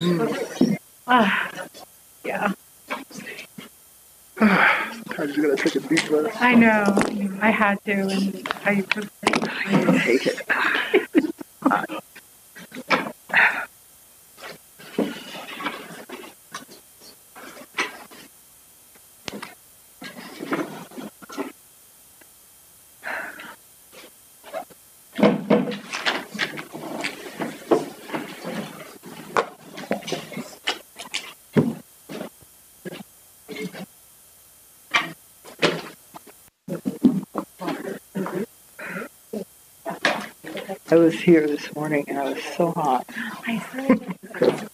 Ah, yeah, I'm just gonna take a deep breath. I know. I had to, and I I hate it. I was here this morning and I was so hot, I heard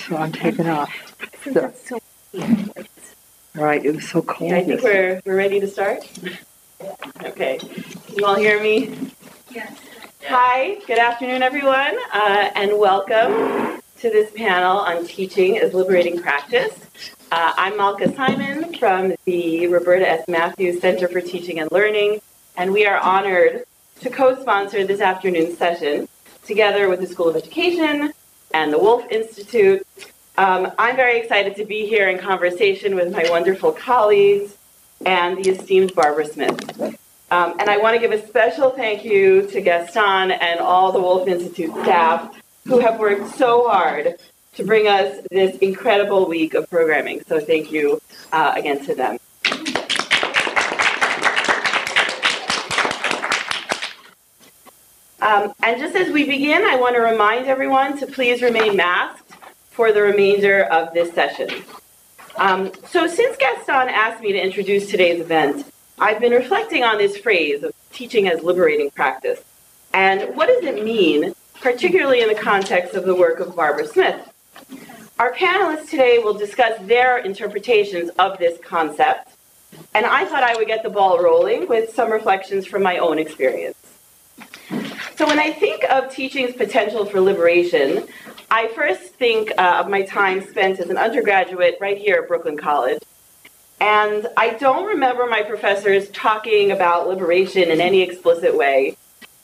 so I'm taking off. So, so. right, it was so cold. Yeah, I think we're, we're ready to start. Okay. Can you all hear me? Yes. Hi, good afternoon, everyone, uh, and welcome to this panel on teaching as liberating practice. Uh, I'm Malka Simon from the Roberta S. Matthews Center for Teaching and Learning, and we are honored to co-sponsor this afternoon's session together with the School of Education and the Wolfe Institute. Um, I'm very excited to be here in conversation with my wonderful colleagues and the esteemed Barbara Smith. Um, and I want to give a special thank you to Gaston and all the Wolfe Institute staff who have worked so hard to bring us this incredible week of programming. So thank you uh, again to them. Um, and just as we begin, I want to remind everyone to please remain masked for the remainder of this session. Um, so since Gaston asked me to introduce today's event, I've been reflecting on this phrase of teaching as liberating practice. And what does it mean, particularly in the context of the work of Barbara Smith? Our panelists today will discuss their interpretations of this concept, and I thought I would get the ball rolling with some reflections from my own experience. So when I think of teaching's potential for liberation, I first think uh, of my time spent as an undergraduate right here at Brooklyn College. And I don't remember my professors talking about liberation in any explicit way,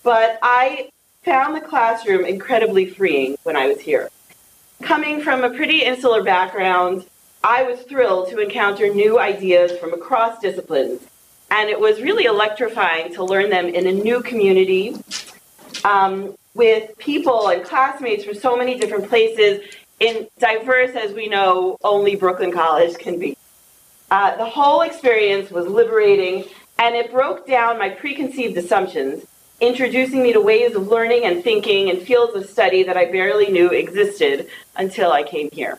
but I found the classroom incredibly freeing when I was here. Coming from a pretty insular background, I was thrilled to encounter new ideas from across disciplines, and it was really electrifying to learn them in a new community um, with people and classmates from so many different places, in diverse as we know only Brooklyn College can be. Uh, the whole experience was liberating, and it broke down my preconceived assumptions, introducing me to ways of learning and thinking and fields of study that I barely knew existed until I came here.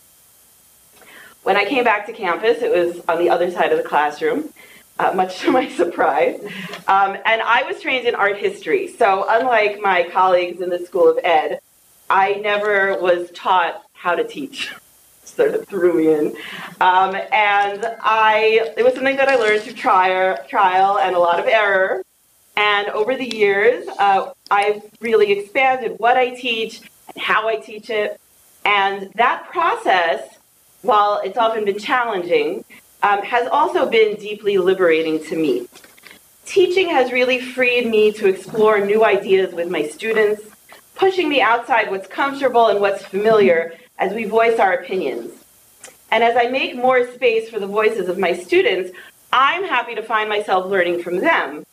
When I came back to campus, it was on the other side of the classroom, uh, much to my surprise. Um, and I was trained in art history. So, unlike my colleagues in the School of Ed, I never was taught how to teach. sort of threw me in. Um, and I, it was something that I learned through trial, trial and a lot of error. And over the years, uh, I've really expanded what I teach and how I teach it. And that process, while it's often been challenging, um, has also been deeply liberating to me. Teaching has really freed me to explore new ideas with my students, pushing me outside what's comfortable and what's familiar as we voice our opinions. And as I make more space for the voices of my students, I'm happy to find myself learning from them,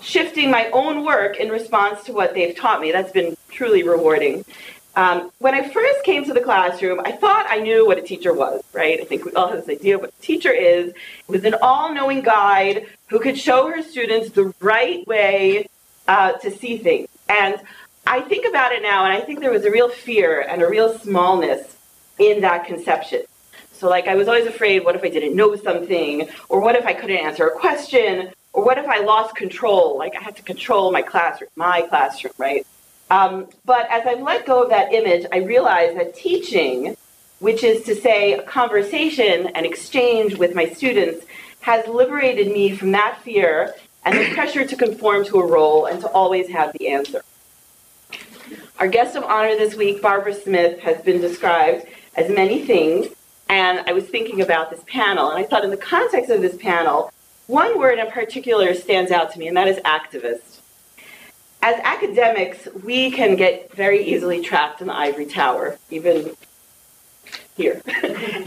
shifting my own work in response to what they've taught me. That's been truly rewarding. Um, when I first came to the classroom, I thought I knew what a teacher was, right? I think we all have this idea what a teacher is. It was an all knowing guide who could show her students the right way uh, to see things. And I think about it now, and I think there was a real fear and a real smallness in that conception. So, like, I was always afraid what if I didn't know something? Or what if I couldn't answer a question? Or what if I lost control? Like, I had to control my classroom, my classroom, right? Um, but as I've let go of that image, I realize that teaching, which is to say a conversation and exchange with my students, has liberated me from that fear and the pressure to conform to a role and to always have the answer. Our guest of honor this week, Barbara Smith, has been described as many things, and I was thinking about this panel, and I thought in the context of this panel, one word in particular stands out to me, and that is activist. As academics, we can get very easily trapped in the ivory tower, even here.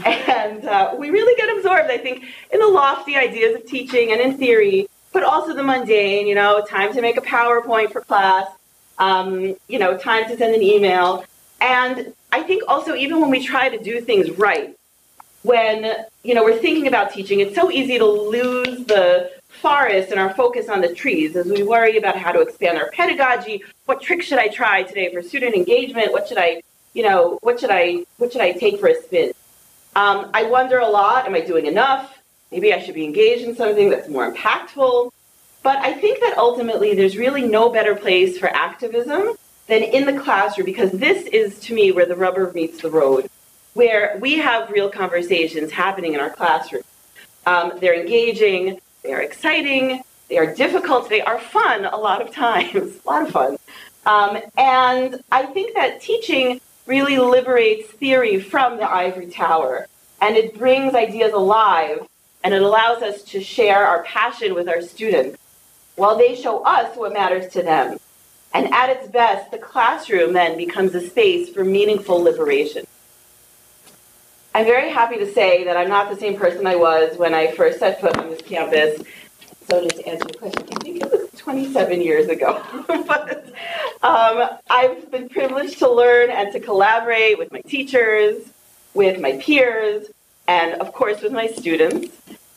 and uh, we really get absorbed, I think, in the lofty ideas of teaching and in theory, but also the mundane, you know, time to make a PowerPoint for class, um, you know, time to send an email. And I think also, even when we try to do things right, when you know we're thinking about teaching, it's so easy to lose the forest and our focus on the trees as we worry about how to expand our pedagogy. What trick should I try today for student engagement? What should I, you know, what should I, what should I take for a spin? Um, I wonder a lot. Am I doing enough? Maybe I should be engaged in something that's more impactful. But I think that ultimately there's really no better place for activism than in the classroom because this is to me where the rubber meets the road where we have real conversations happening in our classroom. Um, they're engaging, they are exciting, they are difficult, they are fun a lot of times, a lot of fun. Um, and I think that teaching really liberates theory from the ivory tower and it brings ideas alive and it allows us to share our passion with our students while they show us what matters to them. And at its best, the classroom then becomes a space for meaningful liberation. I'm very happy to say that I'm not the same person I was when I first set foot on this campus. So just to answer your question, I think it was 27 years ago. but um, I've been privileged to learn and to collaborate with my teachers, with my peers, and of course with my students.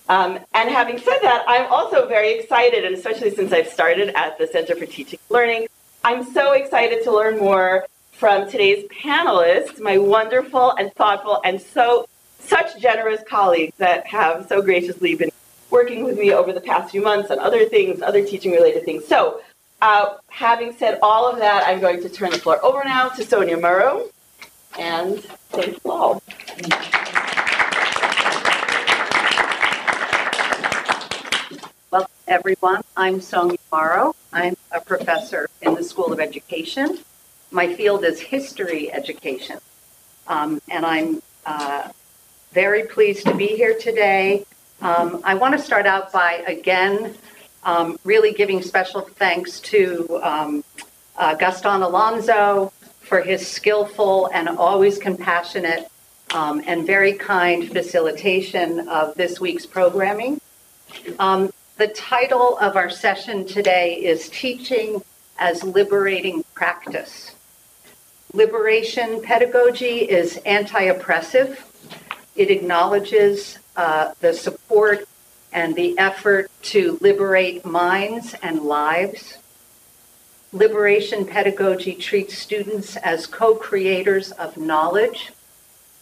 Um, and having said that, I'm also very excited, and especially since I've started at the Center for Teaching and Learning, I'm so excited to learn more from today's panelists, my wonderful and thoughtful and so such generous colleagues that have so graciously been working with me over the past few months on other things, other teaching related things. So, uh, having said all of that, I'm going to turn the floor over now to Sonia Murrow. And thank you all. Well, everyone, I'm Sonia Murrow. I'm a professor in the School of Education my field is history education. Um, and I'm uh, very pleased to be here today. Um, I want to start out by again um, really giving special thanks to um, uh, Gaston Alonso for his skillful and always compassionate um, and very kind facilitation of this week's programming. Um, the title of our session today is Teaching as Liberating Practice. Liberation pedagogy is anti oppressive. It acknowledges uh, the support and the effort to liberate minds and lives. Liberation pedagogy treats students as co creators of knowledge.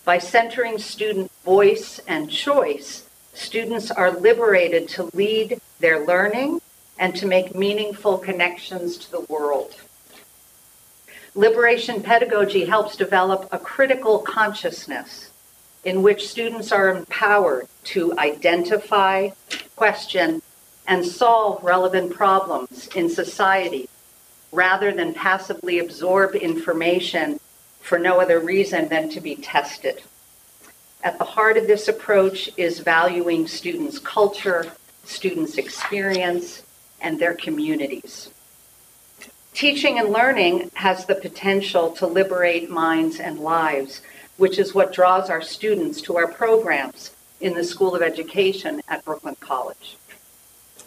By centering student voice and choice, students are liberated to lead their learning and to make meaningful connections to the world. Liberation pedagogy helps develop a critical consciousness in which students are empowered to identify, question, and solve relevant problems in society rather than passively absorb information for no other reason than to be tested. At the heart of this approach is valuing students' culture, students' experience, and their communities. Teaching and learning has the potential to liberate minds and lives, which is what draws our students to our programs in the School of Education at Brooklyn College.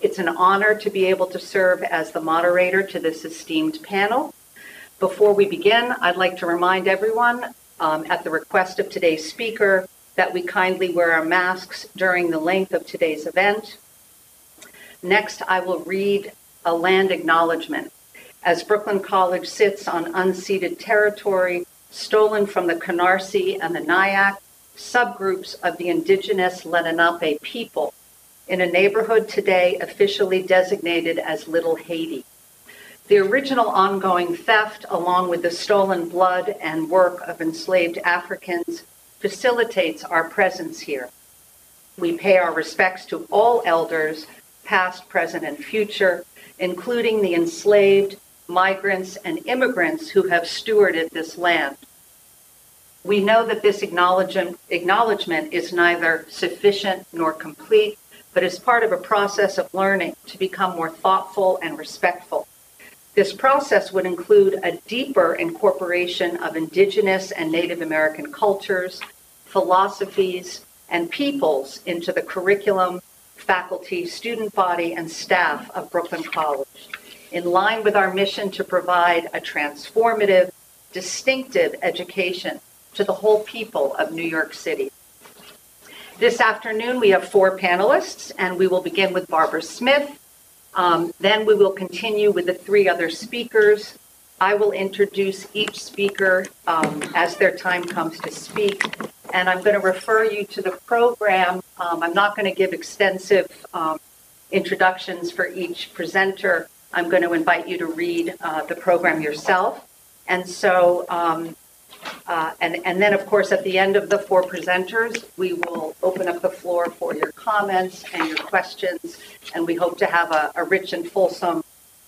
It's an honor to be able to serve as the moderator to this esteemed panel. Before we begin, I'd like to remind everyone, um, at the request of today's speaker, that we kindly wear our masks during the length of today's event. Next, I will read a land acknowledgement as Brooklyn College sits on unceded territory stolen from the Canarsie and the Nyack, subgroups of the indigenous Lenape people, in a neighborhood today officially designated as Little Haiti. The original ongoing theft, along with the stolen blood and work of enslaved Africans, facilitates our presence here. We pay our respects to all elders, past, present, and future, including the enslaved, migrants, and immigrants who have stewarded this land. We know that this acknowledgement, is neither sufficient nor complete, but is part of a process of learning to become more thoughtful and respectful. This process would include a deeper incorporation of Indigenous and Native American cultures, philosophies, and peoples into the curriculum, faculty, student body, and staff of Brooklyn College, in line with our mission to provide a transformative, distinctive education to the whole people of New York City. This afternoon, we have four panelists, and we will begin with Barbara Smith. Um, then we will continue with the three other speakers. I will introduce each speaker um, as their time comes to speak, and I'm going to refer you to the program. Um, I'm not going to give extensive um, introductions for each presenter. I'm going to invite you to read uh, the program yourself. And so um, uh, and, and then, of course, at the end of the four presenters, we will open up the floor for your comments and your questions, and we hope to have a, a rich and fulsome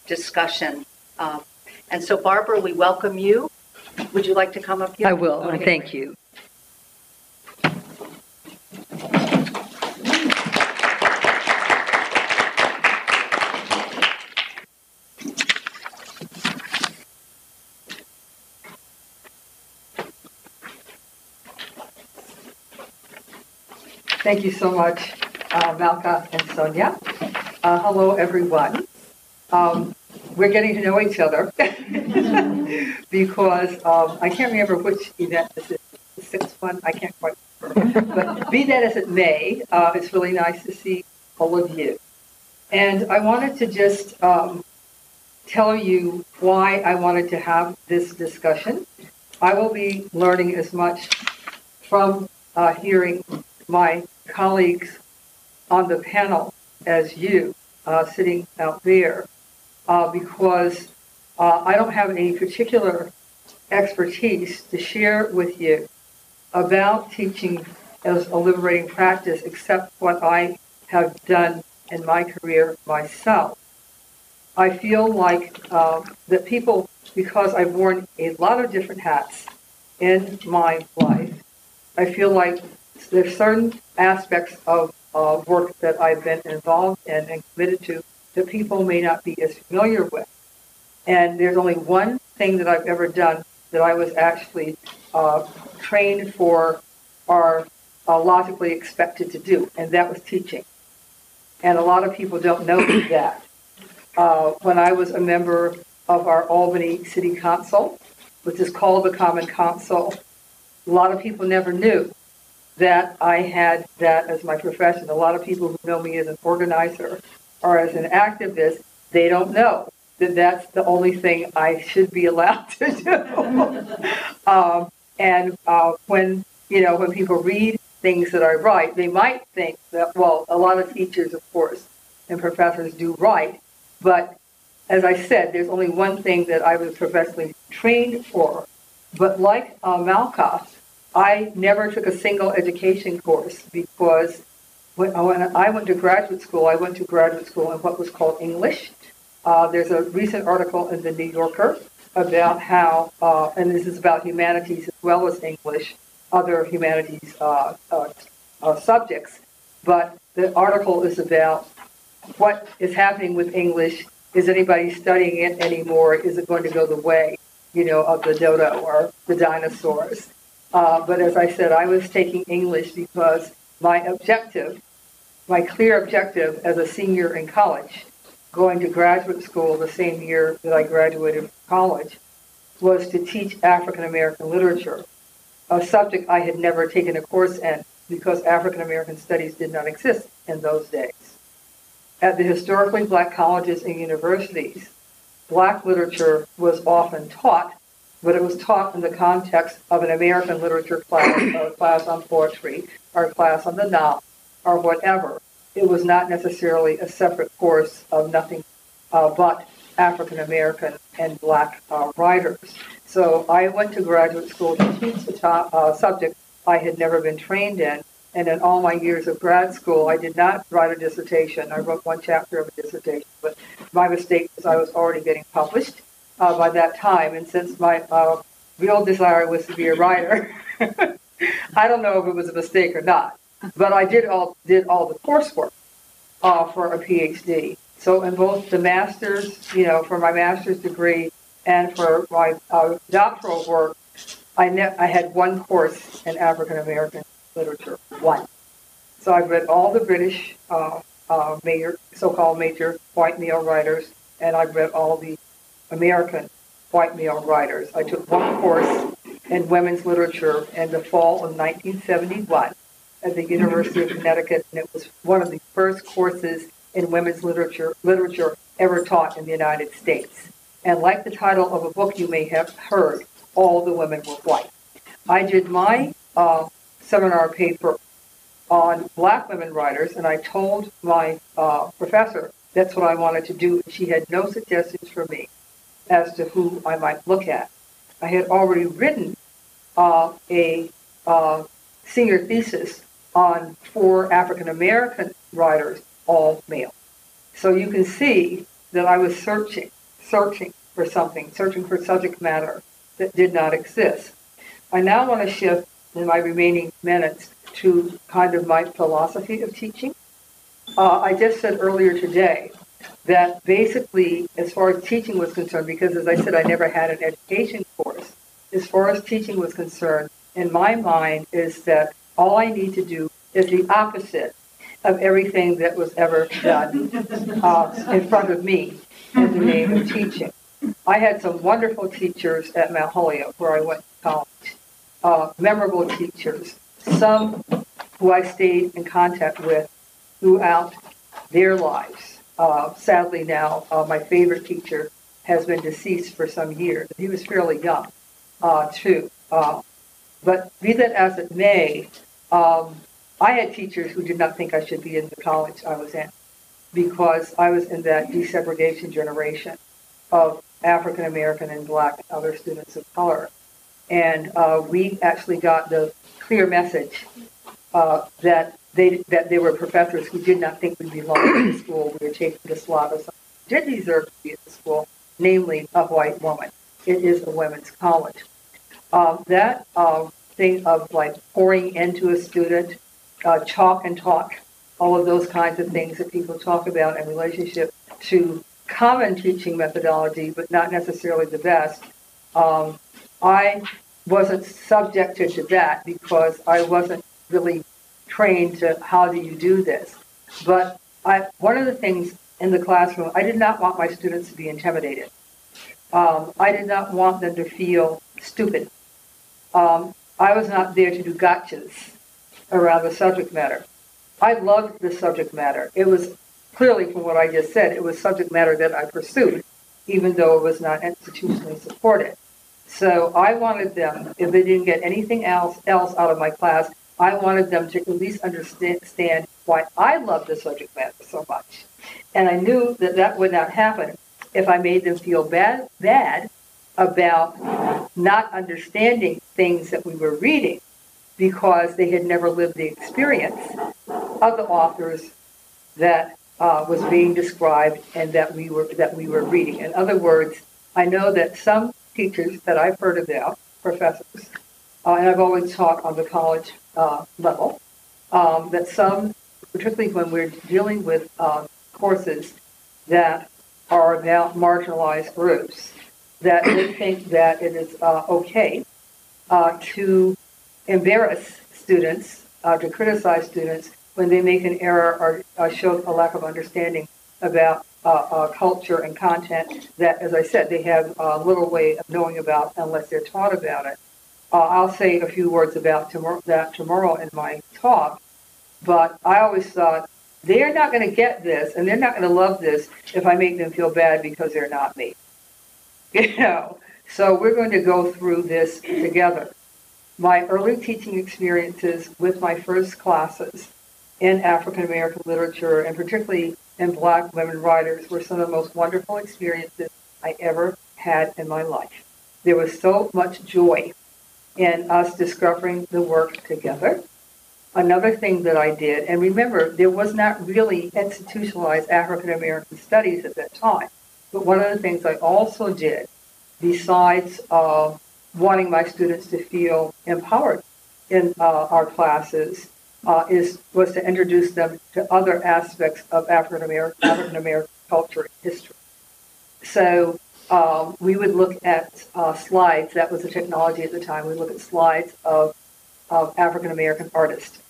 discussion. Um, and so, Barbara, we welcome you. Would you like to come up here? I will, Okay, thank you. Thank you so much, uh, Malka and Sonia. Uh, Hello, everyone. Um, We're getting to know each other because um, I can't remember which event this is, the sixth one, I can't quite remember. But be that as it may, uh, it's really nice to see all of you. And I wanted to just um, tell you why I wanted to have this discussion. I will be learning as much from uh, hearing my colleagues on the panel as you uh, sitting out there uh, because uh, I don't have any particular expertise to share with you about teaching as a liberating practice except what I have done in my career myself. I feel like uh, that people, because I've worn a lot of different hats in my life, I feel like there's certain aspects of work that I've been involved in and committed to that people may not be as familiar with. And there's only one thing that I've ever done that I was actually uh, trained for or uh, logically expected to do, and that was teaching. And a lot of people don't know that. Uh, when I was a member of our Albany City Council, which is called the Common Council, a lot of people never knew that I had that as my profession. A lot of people who know me as an organizer or as an activist, they don't know that that's the only thing I should be allowed to do. um, and uh, when you know when people read things that I write, they might think that well, a lot of teachers, of course, and professors do write, but as I said, there's only one thing that I was professionally trained for. But like uh, Malka, I never took a single education course because when, when I went to graduate school, I went to graduate school in what was called English. Uh, there's a recent article in the New Yorker about how, uh, and this is about humanities as well as English, other humanities uh, uh, uh, subjects. But the article is about what is happening with English. Is anybody studying it anymore? Is it going to go the way, you know, of the dodo or the dinosaurs? Uh, but as I said, I was taking English because my objective, my clear objective as a senior in college, going to graduate school the same year that I graduated from college, was to teach African American literature, a subject I had never taken a course in because African American studies did not exist in those days. At the historically black colleges and universities, black literature was often taught but it was taught in the context of an American literature class, or a class on poetry, or a class on the novel, or whatever. It was not necessarily a separate course of nothing uh, but African American and black uh, writers. So I went to graduate school to teach a top, uh, subject I had never been trained in. And in all my years of grad school, I did not write a dissertation. I wrote one chapter of a dissertation, but my mistake was I was already getting published uh, by that time. And since my uh, real desire was to be a writer, I don't know if it was a mistake or not, but I did all did all the coursework uh, for a PhD. So in both the master's, you know, for my master's degree and for my uh, doctoral work, I ne- I had one course in African American literature, one. So I've read all the British uh, uh, major, so-called major white male writers, and I've read all the American white male writers. I took one course in women's literature in the fall of 1971 at the University of Connecticut, and it was one of the first courses in women's literature literature ever taught in the United States. And like the title of a book you may have heard, all the women were white. I did my uh, seminar paper on black women writers, and I told my uh, professor that's what I wanted to do. She had no suggestions for me as to who I might look at. I had already written uh, a uh, senior thesis on four African American writers, all male. So you can see that I was searching, searching for something, searching for subject matter that did not exist. I now want to shift in my remaining minutes to kind of my philosophy of teaching. Uh, I just said earlier today that basically, as far as teaching was concerned, because as I said, I never had an education course, as far as teaching was concerned, in my mind is that all I need to do is the opposite of everything that was ever done uh, in front of me in the name of teaching. I had some wonderful teachers at Mount Holyoke where I went to college, uh, memorable teachers, some who I stayed in contact with throughout their lives. Uh, sadly, now uh, my favorite teacher has been deceased for some years. He was fairly young, uh, too. Uh, but be that as it may, um, I had teachers who did not think I should be in the college I was in because I was in that desegregation generation of African American and Black and other students of color. And uh, we actually got the clear message uh, that they that there were professors who did not think we belonged in the school. We were taking the slot of who did deserve to be at the school, namely a white woman. It is a women's college. Um, that uh, thing of like pouring into a student, uh, chalk and talk, all of those kinds of things that people talk about in relationship to common teaching methodology, but not necessarily the best. Um, I wasn't subjected to that because I wasn't really trained to how do you do this. But I, one of the things in the classroom, I did not want my students to be intimidated. Um, I did not want them to feel stupid. Um, I was not there to do gotchas around the subject matter. I loved the subject matter. It was clearly, from what I just said, it was subject matter that I pursued, even though it was not institutionally supported. So I wanted them, if they didn't get anything else else out of my class, I wanted them to at least understand why I love the subject matter so much. And I knew that that would not happen if I made them feel bad, bad about not understanding things that we were reading because they had never lived the experience of the authors that uh, was being described and that we were that we were reading. In other words, I know that some teachers that I've heard about, professors, uh, and I've always taught on the college uh, level, um, that some, particularly when we're dealing with uh, courses that are about marginalized groups, that they think that it is uh, okay uh, to embarrass students, uh, to criticize students when they make an error or uh, show a lack of understanding about uh, uh, culture and content that, as I said, they have uh, little way of knowing about unless they're taught about it. Uh, I'll say a few words about that tomorrow in my talk, but I always thought they're not going to get this and they're not going to love this if I make them feel bad because they're not me. You know, so we're going to go through this together. My early teaching experiences with my first classes in African American literature, and particularly in black women writers, were some of the most wonderful experiences I ever had in my life. There was so much joy in us discovering the work together. Another thing that I did, and remember, there was not really institutionalized African American studies at that time. But one of the things I also did, besides uh, wanting my students to feel empowered in uh, our classes, uh, is was to introduce them to other aspects of African American African American culture, and history. So um, we would look at uh, slides. That was the technology at the time. We look at slides of, of African American artists.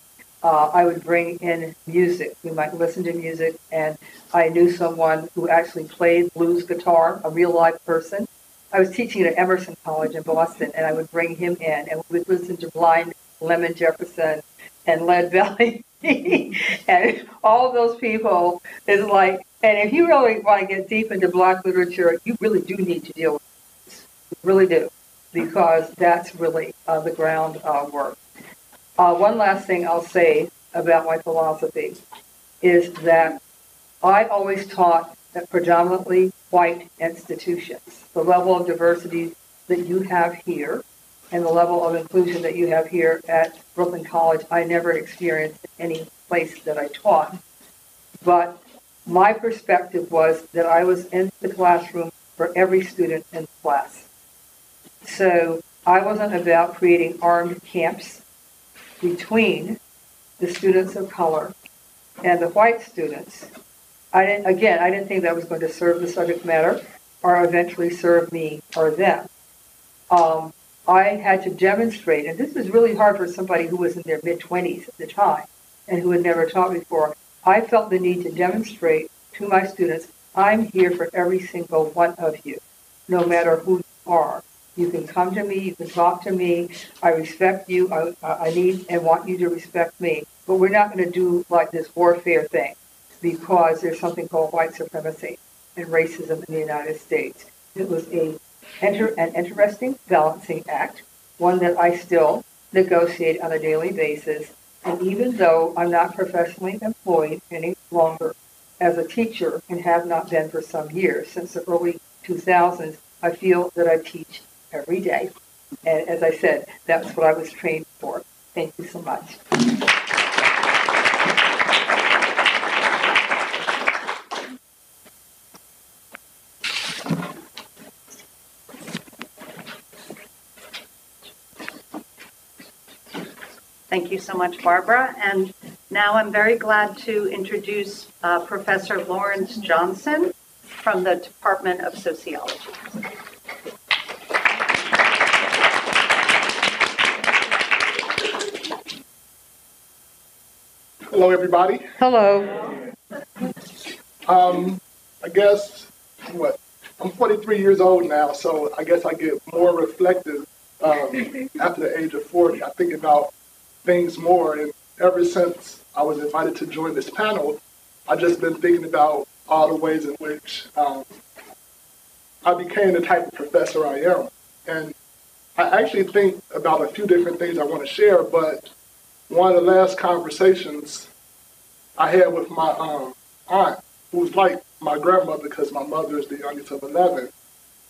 Uh, I would bring in music. We might listen to music, and I knew someone who actually played blues guitar, a real live person. I was teaching at Emerson College in Boston, and I would bring him in, and we would listen to Blind Lemon Jefferson and Lead Belly, and all those people is like. And if you really want to get deep into Black literature, you really do need to deal with this. You really do, because that's really uh, the ground uh, work. Uh, one last thing I'll say about my philosophy is that I always taught at predominantly white institutions. The level of diversity that you have here and the level of inclusion that you have here at Brooklyn College, I never experienced any place that I taught. But my perspective was that I was in the classroom for every student in the class. So I wasn't about creating armed camps between the students of color and the white students. I didn't, again, I didn't think that was going to serve the subject matter or eventually serve me or them. Um, I had to demonstrate, and this is really hard for somebody who was in their mid 20s at the time and who had never taught before. I felt the need to demonstrate to my students, I'm here for every single one of you, no matter who you are. You can come to me, you can talk to me. I respect you. I, I need and want you to respect me. But we're not going to do like this warfare thing because there's something called white supremacy and racism in the United States. It was a enter, an interesting balancing act, one that I still negotiate on a daily basis. And even though I'm not professionally employed any longer as a teacher and have not been for some years, since the early 2000s, I feel that I teach every day. And as I said, that's what I was trained for. Thank you so much. Thank you so much, Barbara. And now I'm very glad to introduce uh, Professor Lawrence Johnson from the Department of Sociology. Hello, everybody. Hello. Um, I guess what I'm 43 years old now, so I guess I get more reflective um, after the age of 40. I think about things more, and ever since I was invited to join this panel, I've just been thinking about all the ways in which um, I became the type of professor I am, and I actually think about a few different things I want to share, but one of the last conversations I had with my um, aunt, who's like my grandmother because my mother is the youngest of 11,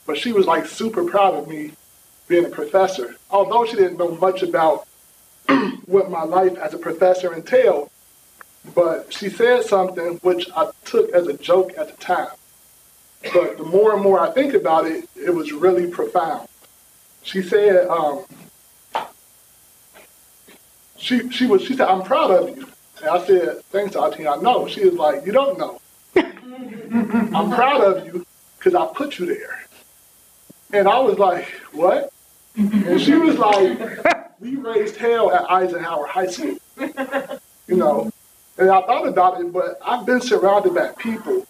but she was like super proud of me being a professor. Although she didn't know much about what my life as a professor entailed, but she said something which I took as a joke at the time. But the more and more I think about it, it was really profound. She said, um, she she was she said, I'm proud of you. And I said, thanks, Auntie, I know. She was like, you don't know. I'm proud of you because I put you there. And I was like, what? And she was like, we raised hell at Eisenhower High School. You know, and I thought about it, but I've been surrounded by people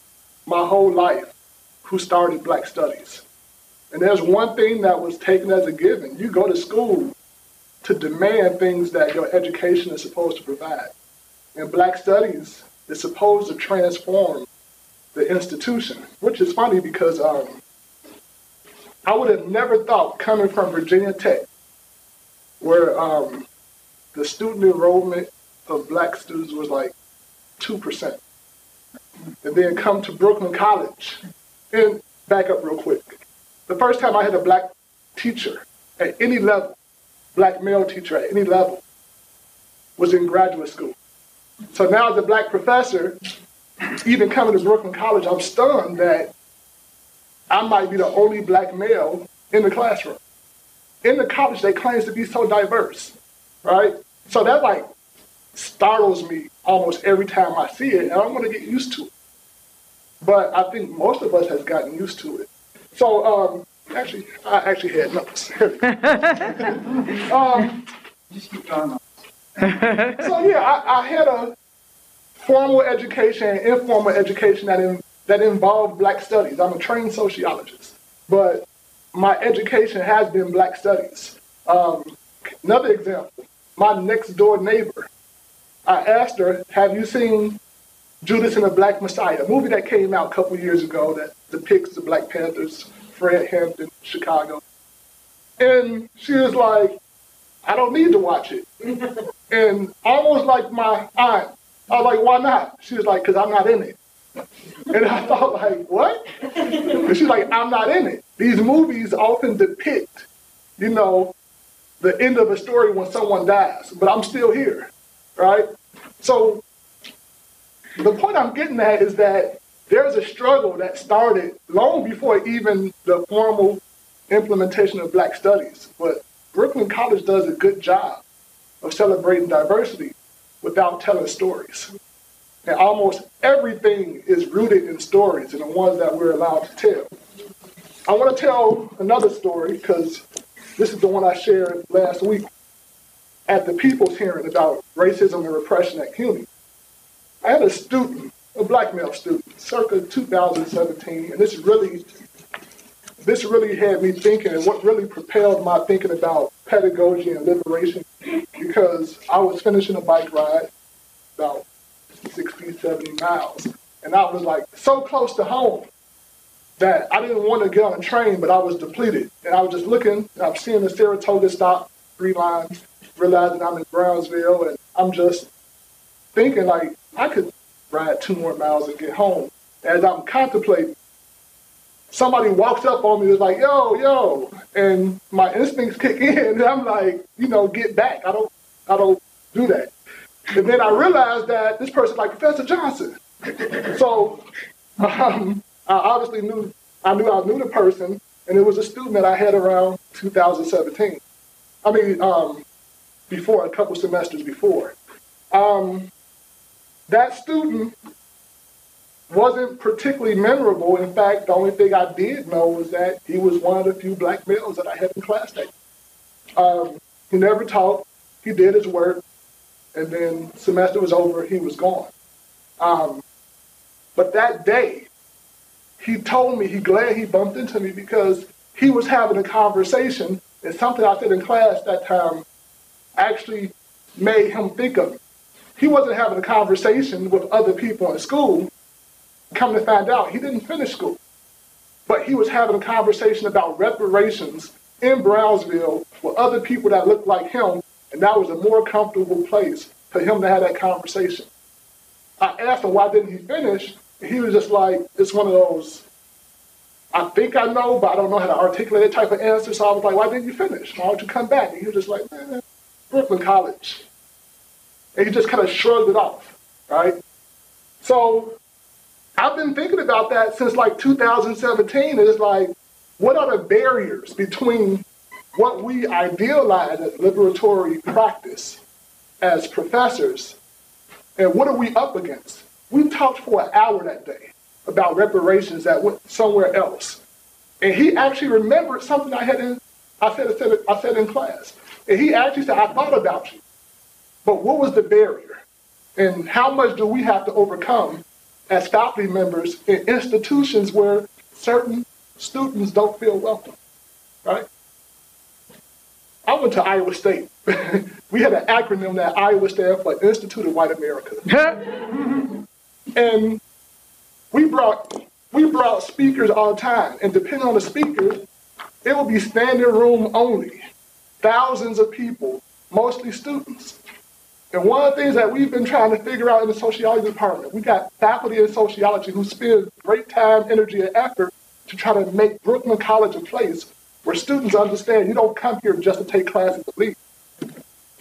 my whole life who started black studies. And there's one thing that was taken as a given. You go to school to demand things that your education is supposed to provide. And black studies is supposed to transform the institution, which is funny because um, I would have never thought coming from Virginia Tech, where um, the student enrollment of black students was like 2%, and then come to Brooklyn College. And back up real quick. The first time I had a black teacher at any level, black male teacher at any level, was in graduate school. So now as a black professor, even coming to Brooklyn College, I'm stunned that I might be the only black male in the classroom. In the college, they claims to be so diverse, right? So that like startles me almost every time I see it, and I'm gonna get used to it. but I think most of us has gotten used to it. So, um, actually, I actually had notes. um, Just keep going. so yeah, I, I had a formal education and informal education that in, that involved Black studies. I'm a trained sociologist, but my education has been Black studies. Um, another example, my next door neighbor. I asked her, "Have you seen Judas and the Black Messiah, a movie that came out a couple years ago that depicts the Black Panthers, Fred Hampton, Chicago?" And she was like, "I don't need to watch it." and almost like my aunt, I was like, why not? She was like, because I'm not in it. And I thought, like, what? And she's like, I'm not in it. These movies often depict, you know, the end of a story when someone dies, but I'm still here, right? So the point I'm getting at is that there's a struggle that started long before even the formal implementation of Black studies. But Brooklyn College does a good job of celebrating diversity without telling stories. And almost everything is rooted in stories and the ones that we're allowed to tell. I want to tell another story because this is the one I shared last week at the People's hearing about racism and repression at CUNY. I had a student, a black male student, circa 2017, and this really, this really had me thinking, and what really propelled my thinking about pedagogy and liberation because I was finishing a bike ride about 60, 70 miles. And I was like so close to home that I didn't want to get on a train, but I was depleted. And I was just looking, I'm seeing the Saratoga stop, three lines, realizing I'm in Brownsville, and I'm just thinking like I could ride two more miles and get home. As I'm contemplating, somebody walks up on me and is like, yo, yo, and my instincts kick in, and I'm like, you know, get back. I don't, I don't do that. And then I realized that this person's like Professor Johnson. So um, I obviously knew, I knew I knew the person, and it was a student that I had around 2017. I mean, um, before a couple semesters before. Um, that student wasn't particularly memorable. In fact, the only thing I did know was that he was one of the few black males that I had in class that. Um, he never taught. He did his work, and then semester was over. He was gone. Um, but that day, he told me he glad he bumped into me because he was having a conversation, and something I said in class that time actually made him think of me. He wasn't having a conversation with other people in school come to find out, he didn't finish school. But he was having a conversation about reparations in Brownsville with other people that looked like him, and that was a more comfortable place for him to have that conversation. I asked him why didn't he finish, and he was just like, it's one of those, I think I know, but I don't know how to articulate that type of answer. So I was like, why didn't you finish? Why don't you come back? And he was just like, man, Brooklyn College. And he just kind of shrugged it off, right? So I've been thinking about that since like 2017. And It's like, what are the barriers between what we idealize as liberatory practice as professors and what are we up against? We talked for an hour that day about reparations that went somewhere else. And he actually remembered something I had in, I said, I said, I said in class. And he actually said, I thought about you. But what was the barrier? And how much do we have to overcome as faculty members in institutions where certain students don't feel welcome, right? I went to Iowa State. we had an acronym that Iowa stand for Institute of White America. and we brought we brought speakers all the time, and depending on the speaker, it would be standing room only. Thousands of people, mostly students. And one of the things that we've been trying to figure out in the sociology department, we got faculty in sociology who spend great time, energy, and effort to try to make Brooklyn College a place where students understand you don't come here just to take classes and leave.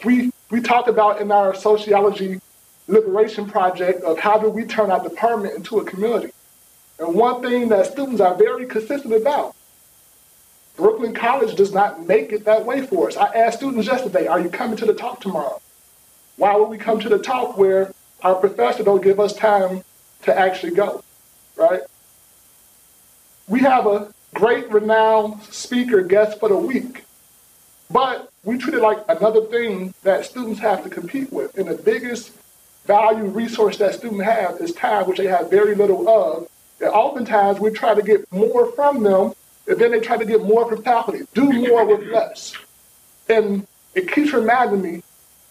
We, we talked about in our sociology liberation project of how do we turn our department into a community. And one thing that students are very consistent about, Brooklyn College does not make it that way for us. I asked students yesterday, are you coming to the talk tomorrow? Why would we come to the talk where our professor don't give us time to actually go, right? we have a great renowned speaker guest for the week, but we treat it like another thing that students have to compete with. And the biggest value resource that students have is time, which they have very little of. And oftentimes we try to get more from them, and then they try to get more from faculty. Do more with less. And it keeps reminding me,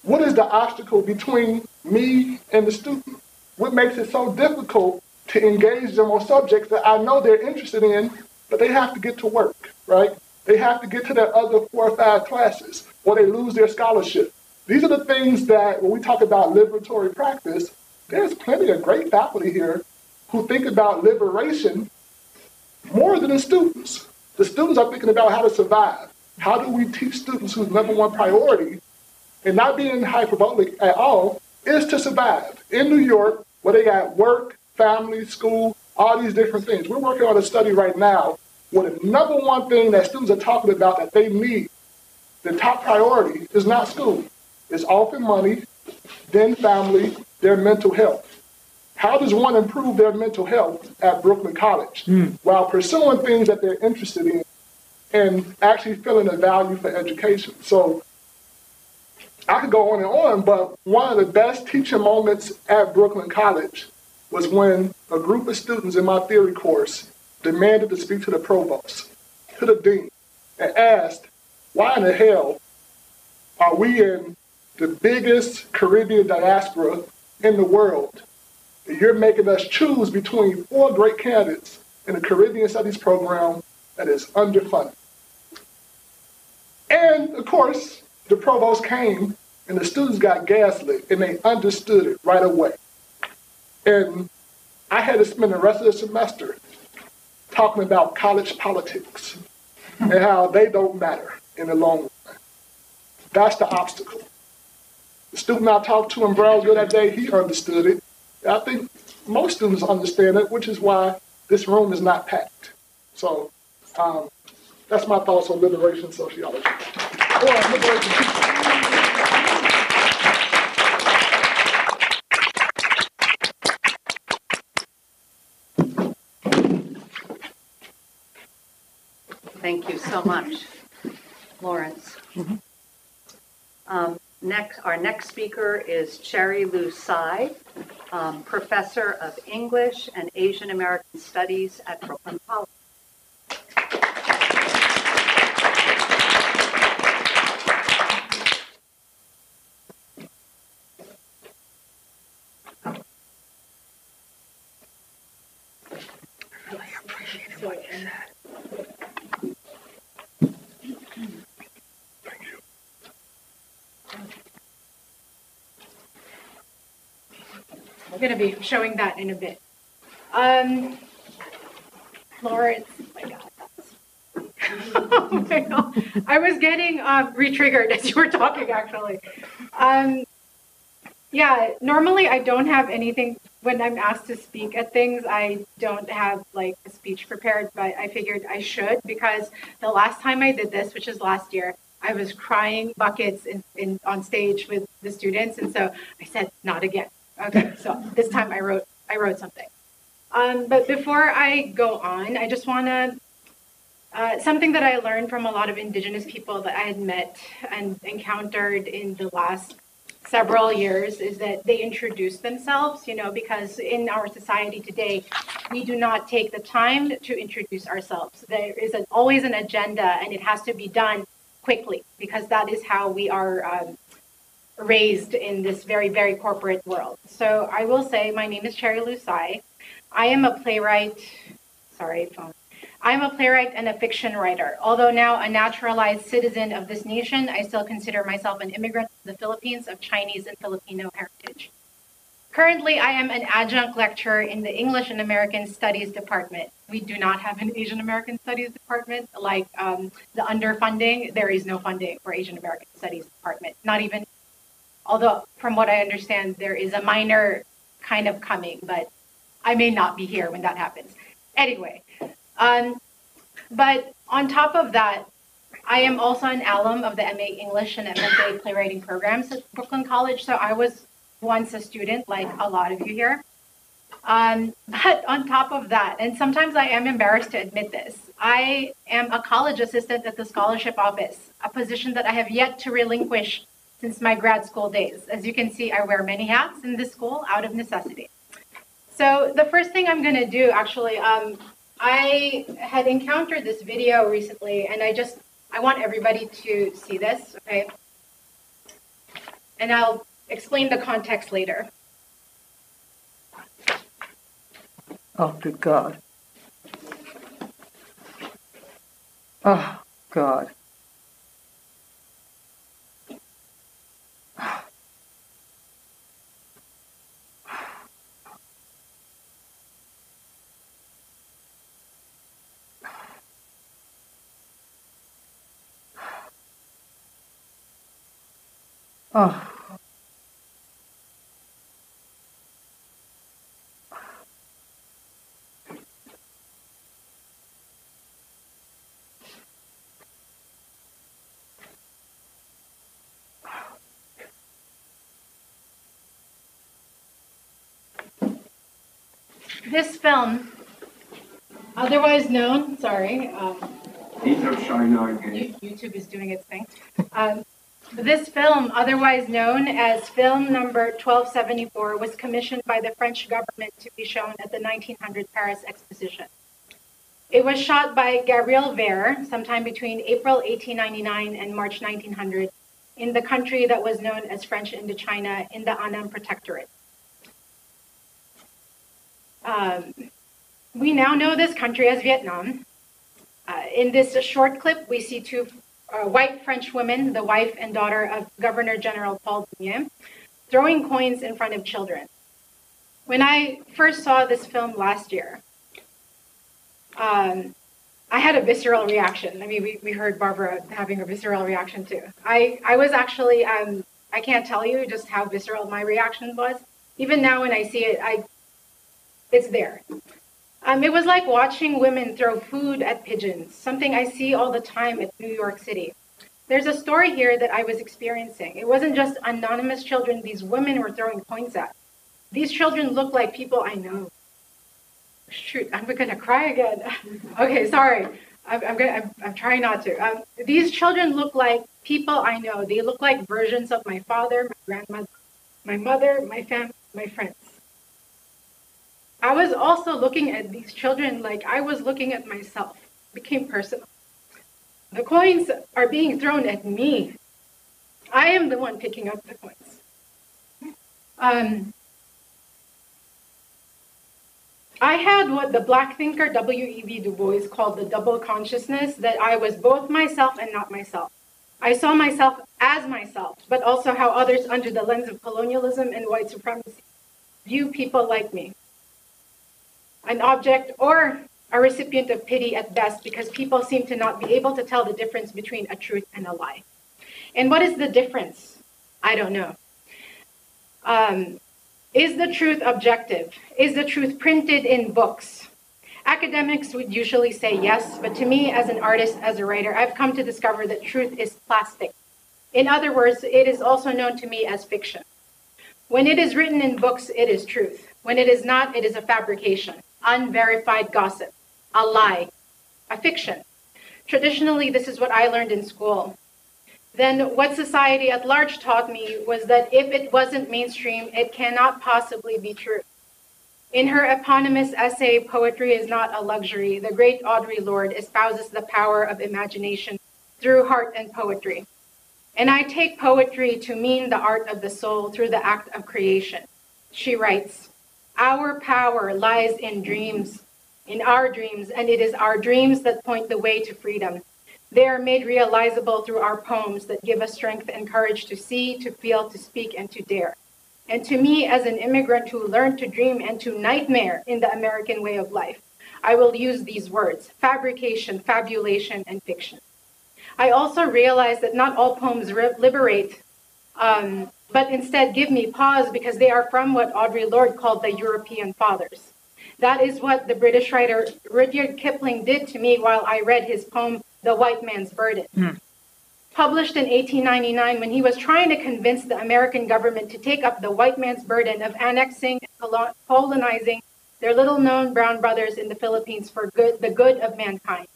what is the obstacle between me and the student? What makes it so difficult to engage them on subjects that I know they're interested in, but they have to get to work, right? They have to get to their other four or five classes, or they lose their scholarship. These are the things that, when we talk about liberatory practice, there's plenty of great faculty here who think about liberation more than the students. The students are thinking about how to survive. How do we teach students whose number one priority, and not being hyperbolic at all, is to survive? In New York, where they got work, family, school, all these different things. We're working on a study right now where the number one thing that students are talking about that they need, the top priority, is not school. It's often money, then family, their mental health. How does one improve their mental health at Brooklyn College hmm. while pursuing things that they're interested in and actually feeling the value for education? So I could go on and on, but one of the best teaching moments at Brooklyn College was when a group of students in my theory course demanded to speak to the provost, to the dean, and asked, why in the hell are we in the biggest Caribbean diaspora in the world? And you're making us choose between four great candidates in a Caribbean Studies program that is underfunded. And of course, the provost came and the students got gaslit and they understood it right away. And I had to spend the rest of the semester talking about college politics and how they don't matter in the long run. That's the obstacle. The student I talked to in Brownsville that day, he understood it. I think most students understand it, which is why this room is not packed. So um, that's my thoughts on liberation sociology. Liberation Thank you so much, Lawrence. Um, Next, our next speaker is Cherry Lou Sy, um, Professor of English and Asian American Studies at Brooklyn College. We're going to be showing that in a bit. Um, Lawrence, oh my God. oh. I was getting um, re-triggered as you were talking, actually. Um, yeah, normally I don't have anything when I'm asked to speak at things. I don't have like a speech prepared, but I figured I should because the last time I did this, which is last year, I was crying buckets in, in on stage with the students, and so I said, "Not again." Okay, so this time I wrote I wrote something. Um, but before I go on, I just want to uh, something that I learned from a lot of Indigenous people that I had met and encountered in the last several years is that they introduce themselves. You know, because in our society today, we do not take the time to introduce ourselves. There is an, always an agenda, and it has to be done quickly because that is how we are. Um, raised in this very, very corporate world. So I will say, my name is Cherry Lou Sy. I am a playwright. Sorry, phone. I'm a playwright and a fiction writer. Although now a naturalized citizen of this nation, I still consider myself an immigrant to the Philippines of Chinese and Filipino heritage. Currently, I am an adjunct lecturer in the English and American Studies Department. We do not have an Asian American Studies Department. Like um, the underfunding, there is no funding for Asian American Studies Department, not even although from what I understand, there is a minor kind of coming, but I may not be here when that happens. Anyway, um, but on top of that, I am also an alum of the MA English and MFA playwriting programs at Brooklyn College. So I was once a student, like a lot of you here. Um, but on top of that, and sometimes I am embarrassed to admit this, I am a college assistant at the scholarship office, a position that I have yet to relinquish since my grad school days. As you can see, I wear many hats in this school out of necessity. So the first thing I'm going to do, actually, um, I had encountered this video recently, and I just I want everybody to see this, okay? And I'll explain the context later. Oh, good God. Oh, God. Oh. This film, otherwise known, sorry, um, These are China again. You- YouTube is doing its thing. Um, this film, otherwise known as film number 1274, was commissioned by the French government to be shown at the 1900 Paris Exposition. It was shot by Gabriel Veyre sometime between April 1899 and March 1900 in the country that was known as French Indochina in the Annam Protectorate. Um, we now know this country as Vietnam. Uh, in this short clip, we see two uh, white French women, the wife and daughter of Governor General Paul Doumer, throwing coins in front of children. When I first saw this film last year, um, I had a visceral reaction. I mean, we, we heard Barbara having a visceral reaction too. I, I was actually, um, I can't tell you just how visceral my reaction was. Even now, when I see it, I, it's there. Um, it was like watching women throw food at pigeons, something I see all the time in New York City. There's a story here that I was experiencing. It wasn't just anonymous children these women were throwing coins at. These children look like people I know. Shoot, I'm gonna cry again. okay, sorry. I'm, I'm, gonna, I'm, I'm trying not to. Um, these children look like people I know. They look like versions of my father, my grandmother, my mother, my family, my friends. I was also looking at these children like I was looking at myself. It became personal. The coins are being thrown at me. I am the one picking up the coins. Um, I had what the black thinker W.E.B. Du Bois called the double consciousness that I was both myself and not myself. I saw myself as myself, but also how others, under the lens of colonialism and white supremacy, view people like me an object or a recipient of pity at best because people seem to not be able to tell the difference between a truth and a lie. And what is the difference? I don't know. Um, is the truth objective? Is the truth printed in books? Academics would usually say yes, but to me, as an artist, as a writer, I've come to discover that truth is plastic. In other words, it is also known to me as fiction. When it is written in books, it is truth. When it is not, it is a fabrication unverified gossip, a lie, a fiction. Traditionally, this is what I learned in school. Then, what society at large taught me was that if it wasn't mainstream, it cannot possibly be true. In her eponymous essay, Poetry is Not a Luxury, the great Audre Lorde espouses the power of imagination through heart and poetry. And I take poetry to mean the art of the soul through the act of creation. She writes, our power lies in dreams, in our dreams, and it is our dreams that point the way to freedom. They are made realizable through our poems that give us strength and courage to see, to feel, to speak, and to dare. And to me, as an immigrant who learned to dream and to nightmare in the American way of life, I will use these words fabrication, fabulation, and fiction. I also realize that not all poems liberate um, but instead give me pause because they are from what Audre Lorde called the European fathers. That is what the British writer Rudyard Kipling did to me while I read his poem, The White Man's Burden. Mm. published in 1899 when he was trying to convince the American government to take up the white man's burden of annexing and colonizing their little known brown brothers in the Philippines for good, the good of mankind.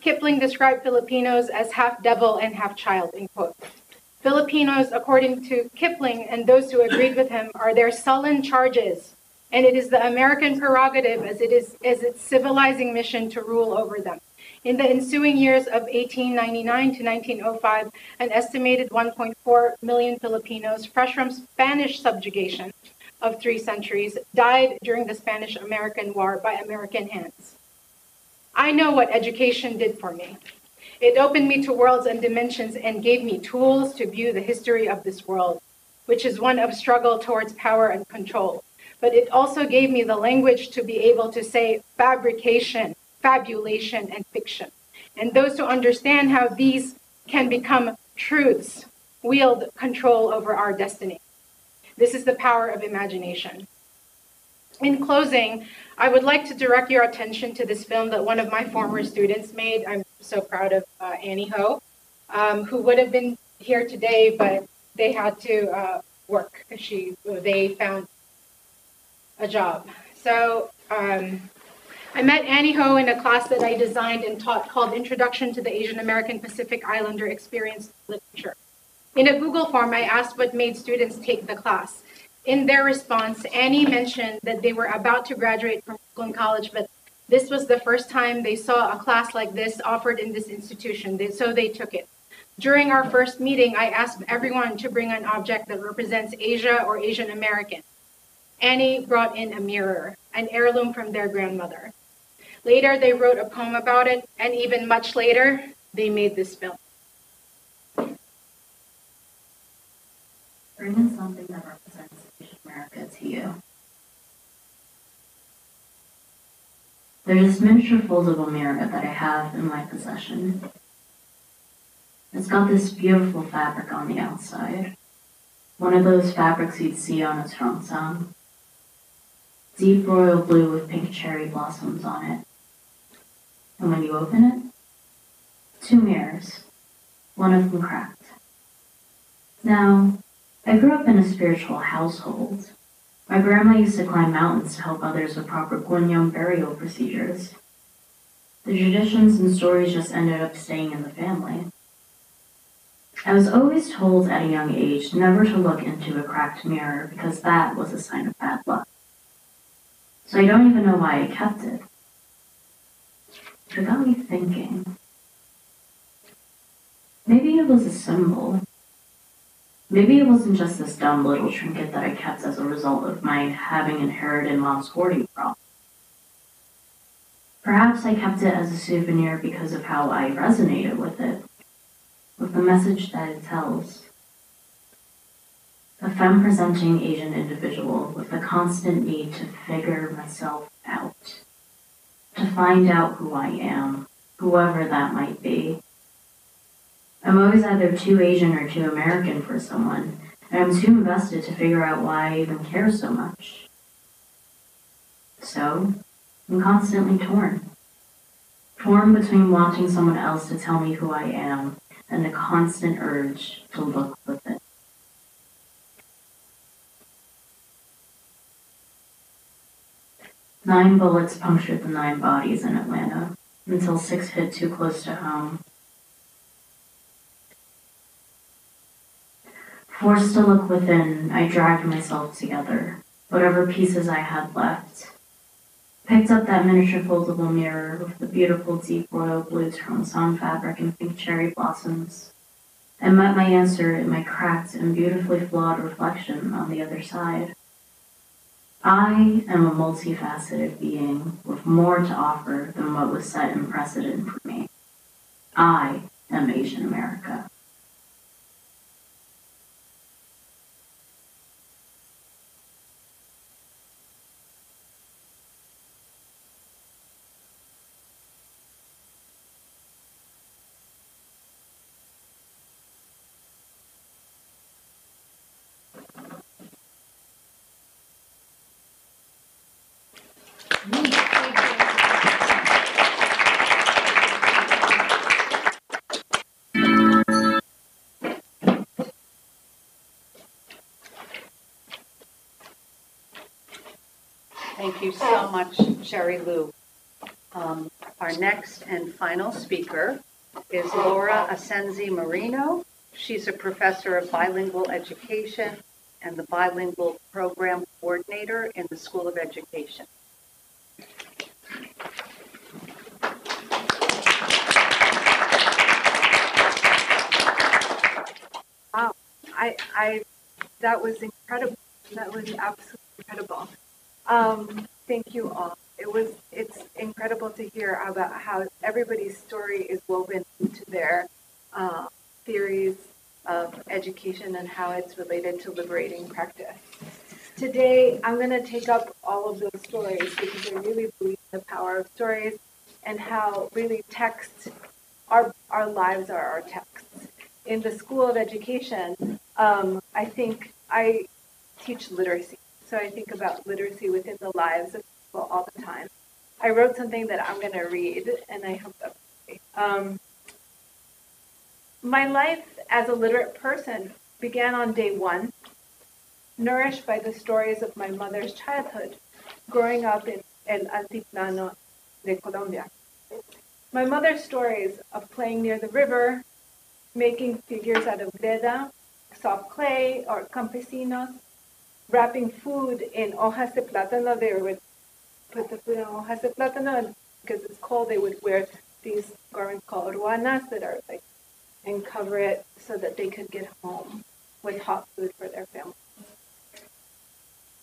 Kipling described Filipinos as half devil and half child, in quotes. Filipinos, according to Kipling and those who agreed with him, are their sullen charges, and it is the American prerogative as it is as its civilizing mission to rule over them. In the ensuing years of 1899 to 1905, an estimated 1.4 million Filipinos, fresh from Spanish subjugation of three centuries, died during the Spanish American War by American hands. I know what education did for me. It opened me to worlds and dimensions and gave me tools to view the history of this world, which is one of struggle towards power and control. But it also gave me the language to be able to say fabrication, fabulation, and fiction. And those who understand how these can become truths wield control over our destiny. This is the power of imagination. In closing, I would like to direct your attention to this film that one of my former students made. I'm so proud of uh, Annie Ho, um, who would have been here today, but they had to uh, work. She, they found a job. So um, I met Annie Ho in a class that I designed and taught called Introduction to the Asian American Pacific Islander Experience Literature. In a Google form, I asked what made students take the class. In their response, Annie mentioned that they were about to graduate from Brooklyn College, but this was the first time they saw a class like this offered in this institution, so they took it. During our first meeting, I asked everyone to bring an object that represents Asia or Asian American. Annie brought in a mirror, an heirloom from their grandmother. Later, they wrote a poem about it, and even much later, they made this film. Bring in something that represents Asian America to you. There's this miniature foldable mirror that I have in my possession. It's got this beautiful fabric on the outside. One of those fabrics you'd see on a Tromsø. Deep royal blue with pink cherry blossoms on it. And when you open it, two mirrors, one of them cracked. Now, I grew up in a spiritual household. My grandma used to climb mountains to help others with proper gunyam burial procedures. The traditions and stories just ended up staying in the family. I was always told at a young age never to look into a cracked mirror because that was a sign of bad luck. So I don't even know why I kept it. It got me thinking. Maybe it was a symbol. Maybe it wasn't just this dumb little trinket that I kept as a result of my having inherited mom's hoarding problem. Perhaps I kept it as a souvenir because of how I resonated with it, with the message that it tells. A femme presenting Asian individual with a constant need to figure myself out, to find out who I am, whoever that might be. I'm always either too Asian or too American for someone, and I'm too invested to figure out why I even care so much. So, I'm constantly torn. Torn between wanting someone else to tell me who I am and the constant urge to look with it. Nine bullets punctured the nine bodies in Atlanta until six hit too close to home. Forced to look within, I dragged myself together, whatever pieces I had left. Picked up that miniature foldable mirror with the beautiful deep royal blue Tronson fabric and pink cherry blossoms, and met my answer in my cracked and beautifully flawed reflection on the other side. I am a multifaceted being with more to offer than what was set in precedent for me. I am Asian America. Much, Cherry Lou. Um, Our next and final speaker is Laura Ascenzi-Moreno. She's a professor of bilingual education and the bilingual program coordinator in the School of Education. Wow, I, I, that was incredible. That was absolutely incredible. Um, thank you all. It was, it's incredible to hear about how everybody's story is woven into their uh, theories of education and how it's related to liberating practice. Today, I'm going to take up all of those stories because I really believe in the power of stories and how really text, our, our lives are our texts. In the School of Education, um, I think I teach literacy. So I think about literacy within the lives of people all the time. I wrote something that I'm going to read, and I hope that. Um, my life as a literate person began on day one, nourished by the stories of my mother's childhood, growing up in El Altiplano de Colombia. My mother's stories of playing near the river, making figures out of greda, soft clay, or campesinos, wrapping food in hojas de plátano. They would put the food in hojas de plátano, and because it's cold, they would wear these garments called ruanas that are like, and cover it so that they could get home with hot food for their family.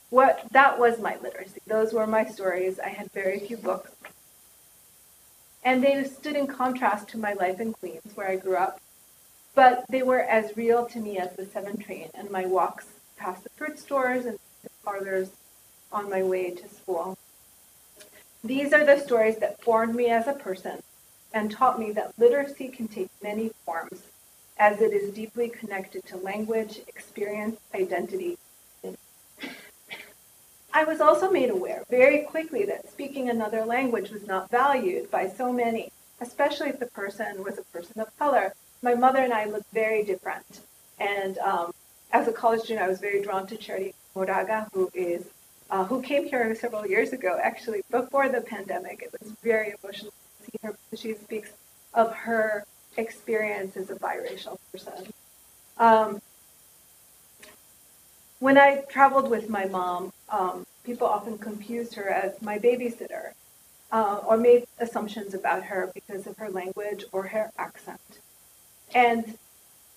What that was my literacy. Those were my stories. I had very few books. And they stood in contrast to my life in Queens, where I grew up, but they were as real to me as the 7 train and my walks past the fruit stores and parlors on my way to school. These are the stories that formed me as a person and taught me that literacy can take many forms as it is deeply connected to language, experience, identity. I was also made aware very quickly that speaking another language was not valued by so many, especially if the person was a person of color my mother and I looked very different. And um, as a college student, I was very drawn to Cherríe Moraga, who is uh, who came here several years ago, actually before the pandemic. It was very emotional to see her. She speaks of her experience as a biracial person. Um, when I traveled with my mom, um, people often confused her as my babysitter uh, or made assumptions about her because of her language or her accent. And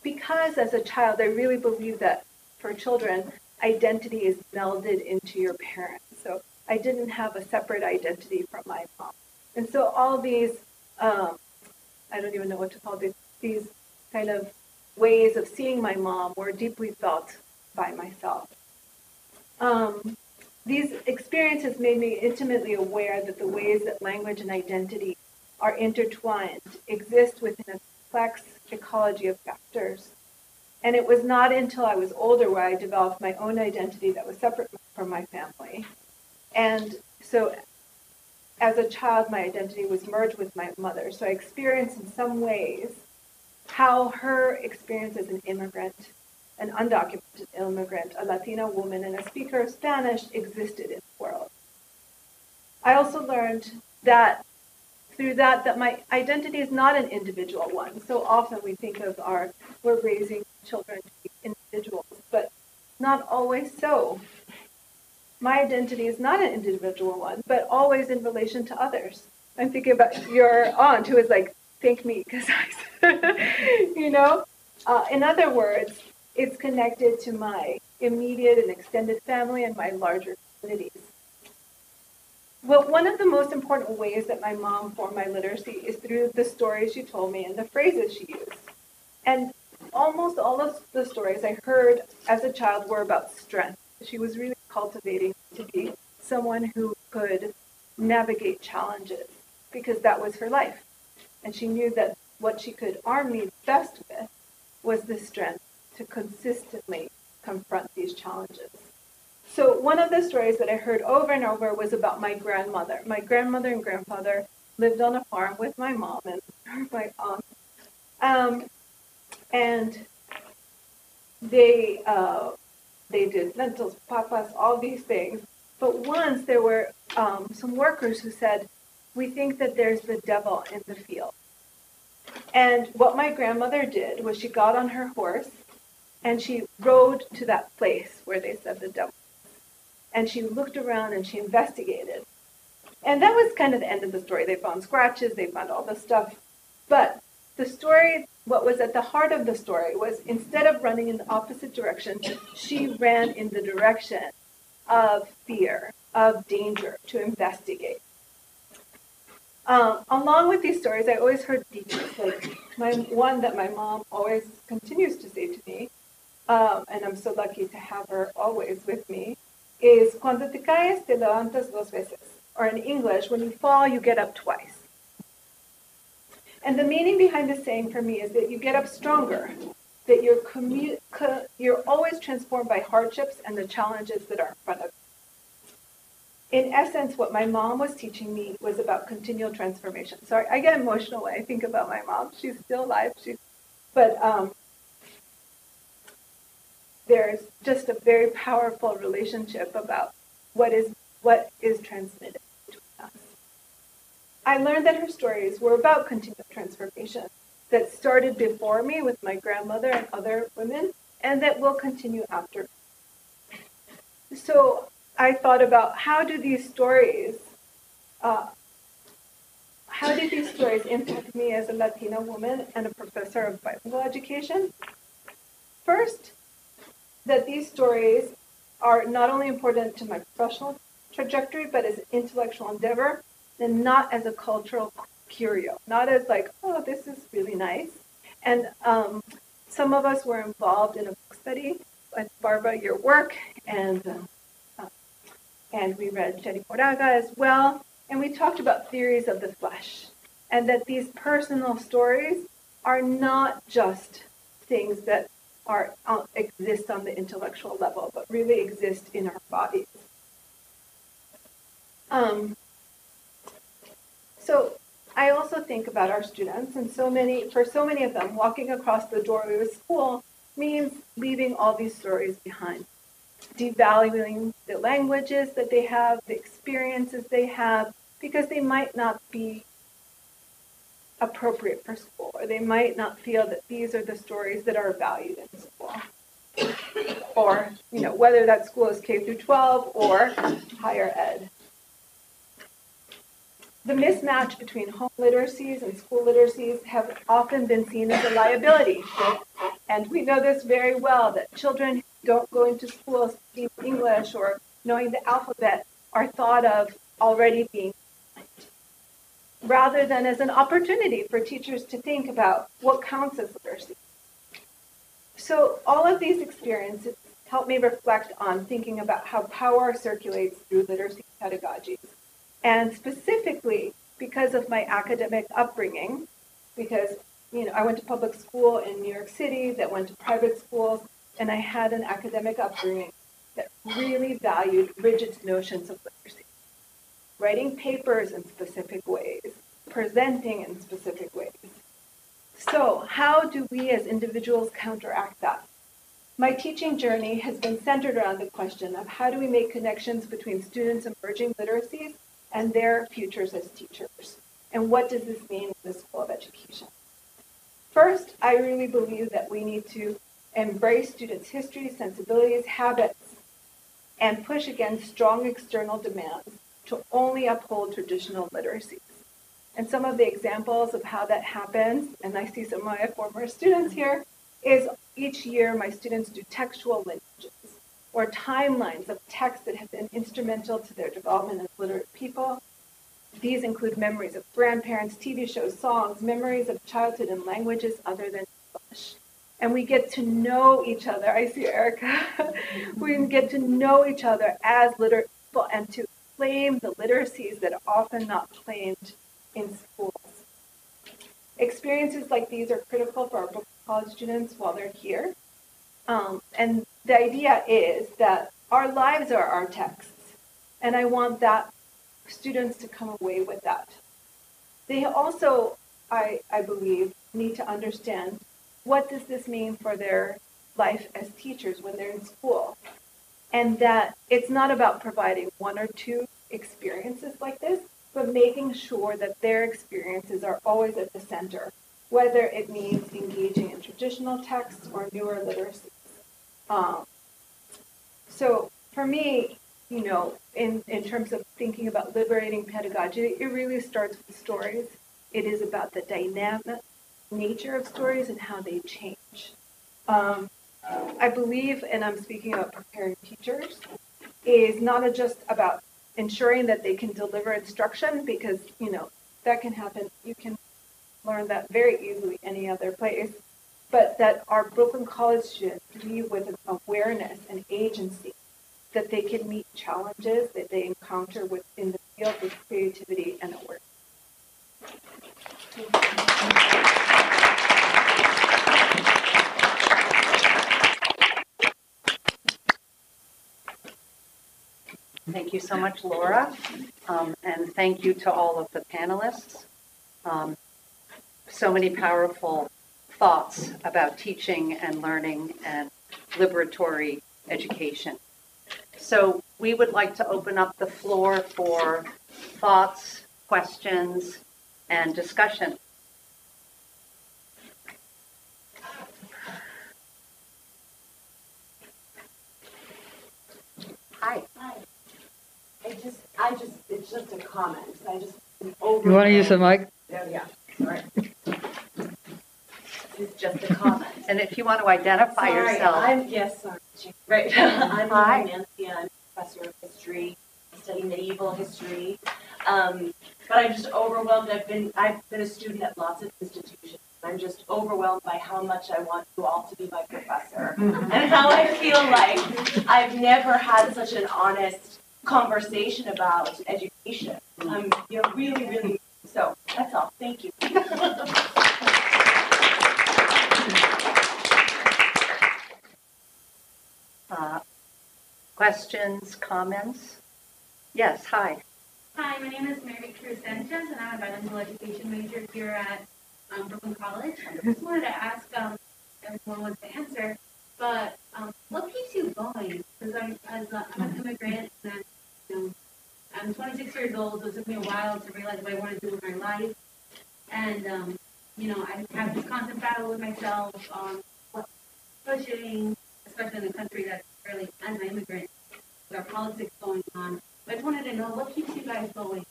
because as a child, I really believe that for children, identity is melded into your parents. So I didn't have a separate identity from my mom. And so all these, um, I don't even know what to call these, these kind of ways of seeing my mom were deeply felt by myself. Um, these experiences made me intimately aware that the ways that language and identity are intertwined exist within a complex ecology of factors. And it was not until I was older where I developed my own identity that was separate from my family. And so as a child, my identity was merged with my mother. So I experienced in some ways how her experience as an immigrant, an undocumented immigrant, a Latina woman, and a speaker of Spanish existed in the world. I also learned that through that that my identity is not an individual one. So often we think of our we're raising children to be individuals, but not always so. My identity is not an individual one, but always in relation to others. I'm thinking about your aunt who was like, "Thank me," because I, you know. Uh, in other words, it's connected to my immediate and extended family and my larger communities. Well, one of the most important ways that my mom formed my literacy is through the stories she told me and the phrases she used. And almost all of the stories I heard as a child were about strength. She was really cultivating to be someone who could navigate challenges because that was her life. And she knew that what she could arm me best with was the strength to consistently confront these challenges. So one of the stories that I heard over and over was about my grandmother. My grandmother and grandfather lived on a farm with my mom and my aunt. Um, and they uh, they did lentils, papas, all these things. But once there were um, some workers who said, We think that there's the devil in the field. And what my grandmother did was she got on her horse and she rode to that place where they said the devil. And she looked around and she investigated. And that was kind of the end of the story. They found scratches, they found all this stuff. But the story, what was at the heart of the story was instead of running in the opposite direction, she ran in the direction of fear, of danger, to investigate. Um, along with these stories, I always heard teachers like my one that my mom always continues to say to me, um, and I'm so lucky to have her always with me, is cuando te caes te levantas dos veces, or in English, when you fall you get up twice. And the meaning behind the saying for me is that you get up stronger, that you're commu- co- you're always transformed by hardships and the challenges that are in front of you in essence, what my mom was teaching me was about continual transformation. Sorry, I get emotional when I think about my mom. She's still alive. She's, but um, there's just a very powerful relationship about what is what is transmitted between us. I learned that her stories were about continual transformation that started before me with my grandmother and other women, and that will continue after. So I thought about how do these stories, uh, how did these stories impact me as a Latina woman and a professor of bilingual education? First, that these stories are not only important to my professional trajectory, but as an intellectual endeavor, and not as a cultural curio, not as like, oh, this is really nice. And um, some of us were involved in a book study with Barbara, your work, and um, and we read Cherríe Moraga as well, and we talked about theories of the flesh, and that these personal stories are not just things that are uh, exist on the intellectual level, but really exist in our bodies. Um, so I also think about our students, and so many, for so many of them, walking across the doorway of school means leaving all these stories behind devaluing the languages that they have, the experiences they have, because they might not be appropriate for school, or they might not feel that these are the stories that are valued in school. or, you know, whether that school is K through 12 or higher ed. The mismatch between home literacies and school literacies have often been seen as a liability. And we know this very well that children who don't go into school speaking English or knowing the alphabet are thought of already being rather than as an opportunity for teachers to think about what counts as literacy. So all of these experiences help me reflect on thinking about how power circulates through literacy pedagogies. And specifically, because of my academic upbringing, because you know, I went to public school in New York City, that went to private schools, and I had an academic upbringing that really valued rigid notions of literacy. Writing papers in specific ways, presenting in specific ways. So, how do we as individuals counteract that? My teaching journey has been centered around the question of how do we make connections between students emerging literacies and their futures as teachers? And what does this mean in the School of Education? First, I really believe that we need to embrace students' histories, sensibilities, habits, and push against strong external demands to only uphold traditional literacies. And some of the examples of how that happens, and I see some of my former students here, is each year my students do textual lineages or timelines of texts that have been instrumental to their development as literate people. These include memories of grandparents, TV shows, songs, memories of childhood in languages other than English and we get to know each other. I see Erica. we get to know each other as literate people and to claim the literacies that are often not claimed in schools. Experiences like these are critical for our college students while they're here. Um, and the idea is that our lives are our texts. And I want that students to come away with that. They also, I, I believe, need to understand what does this mean for their life as teachers when they're in school? And that it's not about providing one or two experiences like this, but making sure that their experiences are always at the center, whether it means engaging in traditional texts or newer literacies. Um, so for me, you know, in, in terms of thinking about liberating pedagogy, it really starts with stories. It is about the dynamic nature of stories and how they change. Um, I believe, and I'm speaking about preparing teachers, is not just about ensuring that they can deliver instruction because, you know, that can happen. You can learn that very easily any other place. But that our Brooklyn College students leave with an awareness and agency that they can meet challenges that they encounter within the field with creativity and awareness. Thank you so much, Laura. Um, and thank you to all of the panelists. Um, so many powerful thoughts about teaching and learning and liberatory education. So we would like to open up the floor for thoughts, questions, and discussion. Hi. I just, I just, it's just a comment. I just. You want to use the mic? Yeah, yeah, sorry. It's just a comment. And if you want to identify Sorry, yourself. I'm, yes, sorry. Right. I'm Hi. Nancy. I'm a professor of history. I study medieval history. Um, but I'm just overwhelmed. I've been, I've been a student at lots of institutions. I'm just overwhelmed by how much I want you all to be my professor Mm-hmm. and how I feel like I've never had such an honest conversation about education. I'm, you know, really, really, so that's all. Thank you. Uh, Questions, comments? Yes, hi. Hi, my name is Mary Cruz Sanchez, and I'm a bilingual education major here at um, Brooklyn College. I just wanted to ask, um, everyone what to answer, but um, what keeps you going? Because I'm, as a, I'm an immigrant, and you know, I'm 26 years old, so it took me a while to realize what I want to do with my life. And, um, you know, I have this constant battle with myself on what pushing, especially in a country that's fairly anti-immigrant, with our politics going on. I just wanted to know what keeps you guys going.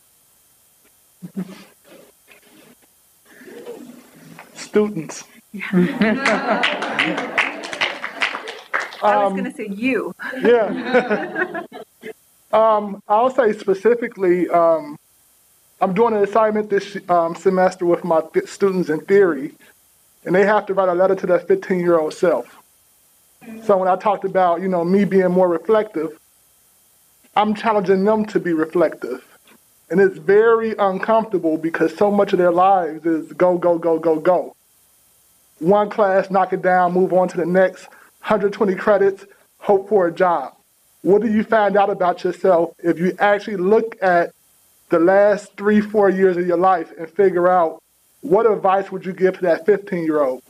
Students. I was Um, going to say you. Yeah. um, I'll say specifically, um, I'm doing an assignment this um, semester with my th- students in theory, and they have to write a letter to their 15 year old self. So when I talked about, you know, me being more reflective, I'm challenging them to be reflective. And it's very uncomfortable because so much of their lives is go, go, go, go, go. One class, knock it down, move on to the next, 120 credits, hope for a job. What do you find out about yourself if you actually look at the last three, four years of your life and figure out what advice would you give to that 15 year old?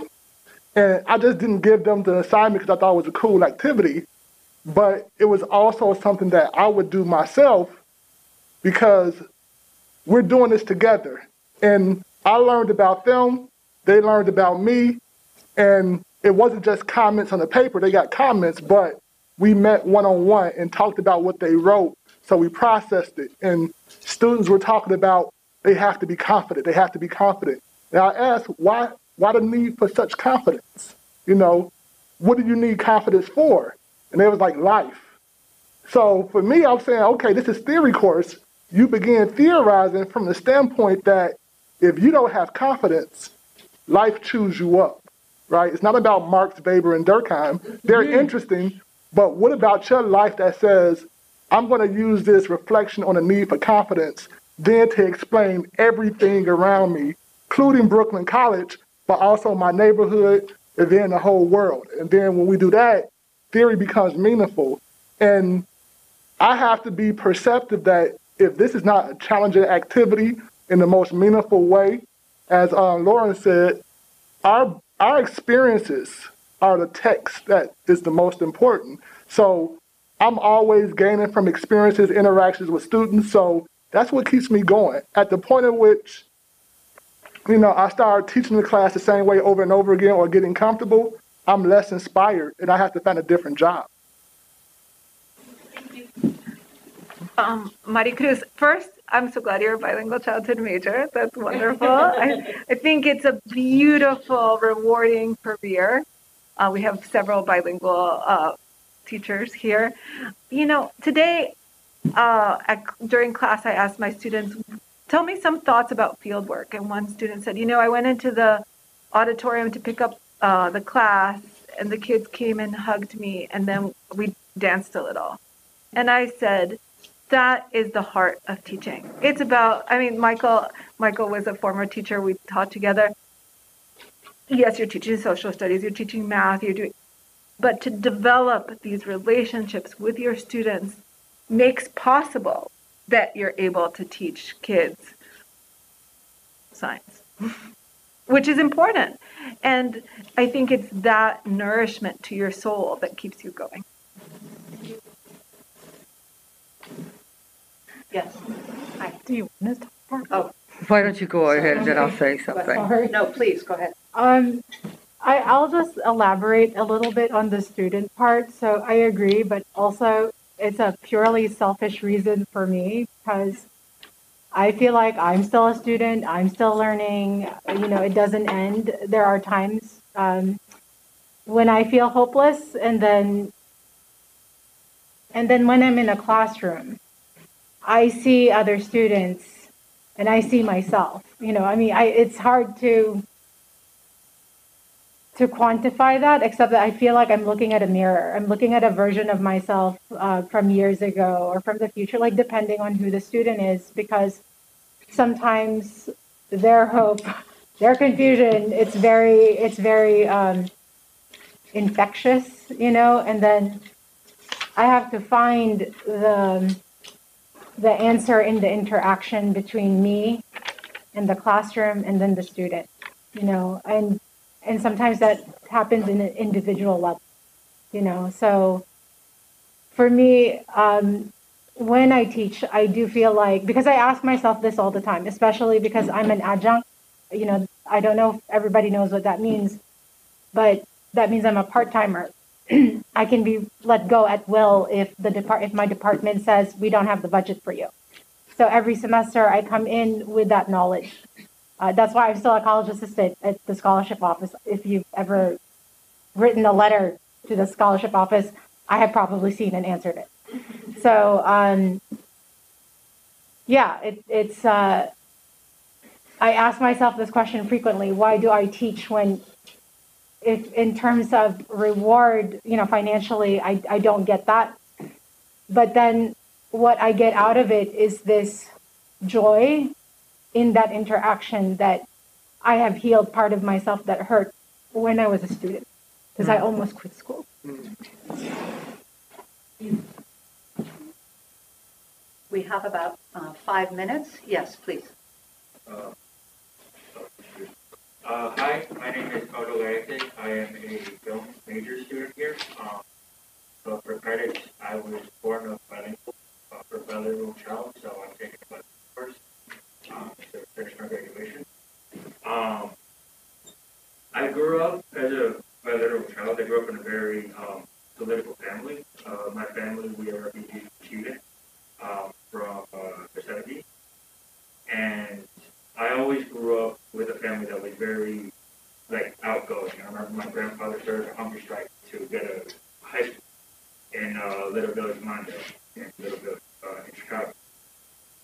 And I just didn't give them the assignment because I thought it was a cool activity, but it was also something that I would do myself because we're doing this together. And I learned about them, they learned about me, and it wasn't just comments on the paper, they got comments, but we met one on one and talked about what they wrote. So we processed it. And students were talking about they have to be confident, they have to be confident. And I asked, why, why the need for such confidence? You know, what do you need confidence for? And they was like, life. So for me, I'm saying, okay, this is theory course. You begin theorizing from the standpoint that if you don't have confidence, life chews you up, right? It's not about Marx, Weber, and Durkheim. They're interesting, but what about your life that says, I'm going to use this reflection on the need for confidence, then to explain everything around me, including Brooklyn College, but also my neighborhood, and then the whole world. And then when we do that, theory becomes meaningful. And I have to be perceptive that if this is not a challenging activity in the most meaningful way, as uh, Lauren said, our our experiences are the text that is the most important. So I'm always gaining from experiences, interactions with students. So that's what keeps me going. At the point at which, you know, I start teaching the class the same way over and over again or getting comfortable, I'm less inspired and I have to find a different job. Um, Marie Cruz, first, I'm so glad you're a bilingual childhood major. That's wonderful. I, I think it's a beautiful, rewarding career. Uh, we have several bilingual uh, teachers here. You know, today uh, at, during class, I asked my students, tell me some thoughts about field work. And one student said, you know, I went into the auditorium to pick up uh, the class, and the kids came and hugged me, and then we danced a little. And I said, that is the heart of teaching. It's about, I mean, Michael, Michael was a former teacher. We taught together. Yes, you're teaching social studies, you're teaching math, you're doing, but to develop these relationships with your students makes possible that you're able to teach kids science, which is important. And I think it's that nourishment to your soul that keeps you going. Yes. Hi. Do you want to talk? Oh, Why don't you go ahead and then I'll say something. Sorry. no, please, go ahead. Um, I, I'll just elaborate a little bit on the student part. So I agree, but also it's a purely selfish reason for me because I feel like I'm still a student. I'm still learning. You know, it doesn't end. There are times um, when I feel hopeless, and then and then when I'm in a classroom, I see other students and I see myself. You know, I mean, I it's hard to to quantify that, except that I feel like I'm looking at a mirror. I'm looking at a version of myself uh, from years ago or from the future, like depending on who the student is, because sometimes their hope, their confusion, it's very, it's very um, infectious, you know, and then I have to find the the answer in the interaction between me and the classroom and then the student, you know, and and sometimes that happens in an individual level, you know. So for me, um, when I teach, I do feel like because I ask myself this all the time, especially because I'm an adjunct. You know, I don't know if everybody knows what that means, but that means I'm a part timer. I can be let go at will if the depart if my department says we don't have the budget for you. So every semester I come in with that knowledge. Uh, that's why I'm still a college assistant at the scholarship office. If you've ever written a letter to the scholarship office, I have probably seen and answered it. So um, yeah, it, it's. Uh, I ask myself this question frequently: Why do I teach when, if in terms of reward, you know, financially, I I don't get that. But then, what I get out of it is this joy in that interaction that I have healed part of myself that hurt when I was a student because I almost quit school. We have about uh, five minutes. Yes, please. Uh, uh, hi, my name is Cardo Larry. I am a film major student here. Um, so for credit, I was born a bilingual, uh, for bilingual child, so I'm taking a course um, to finish my graduation. Um, I grew up as a bilingual child. I grew up in a very um, political family. Uh, my family, we are refugees from Chile um, from uh, the 70s. And I always grew up with a family that was very, like, outgoing. I remember my grandfather started a hunger strike to get a high school in uh, Little Village, Mondo, in Little Village, uh, in Chicago.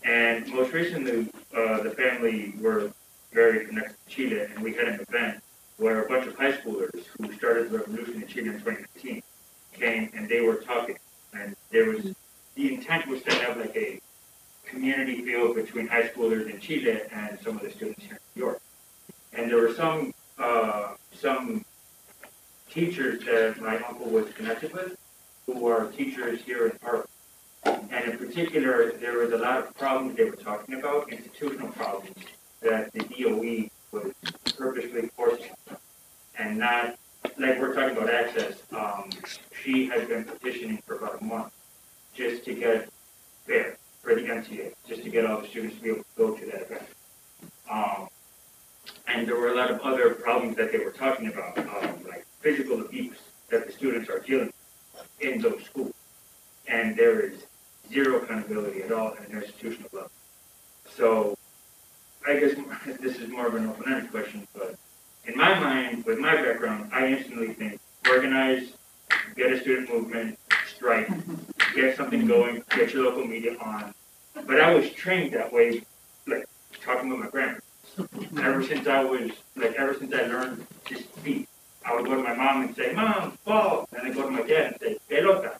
And most recently, uh, the family were very connected to Chile, and we had an event where a bunch of high schoolers who started the revolution in Chile in 2015 came and they were talking. And there was, the intent was to have like a community feel between high schoolers in Chile and some of the students here in New York. And there were some, uh, some teachers that my uncle was with who are teachers here in Harvard. And in particular, there was a lot of problems they were talking about, institutional problems that the DOE was purposely forcing them. And not, like we're talking about access, um, she has been petitioning for about a month just to get there for the MTA, just to get all the students to be able to go to that event. Um, and there were a lot of other problems that they were talking about, um, like physical abuse that the students are dealing with in those schools. And there is zero accountability at all at an institutional level. So I guess this is more of an open-ended question, but in my mind, with my background, I instantly think organize, get a student movement, strike, get something going, get your local media on. But I was trained that way, like talking with my grandparents. Ever since I was, like, ever since I learned to speak, I would go to my mom and say, Mom, ball, and then go to my dad and say, pelota.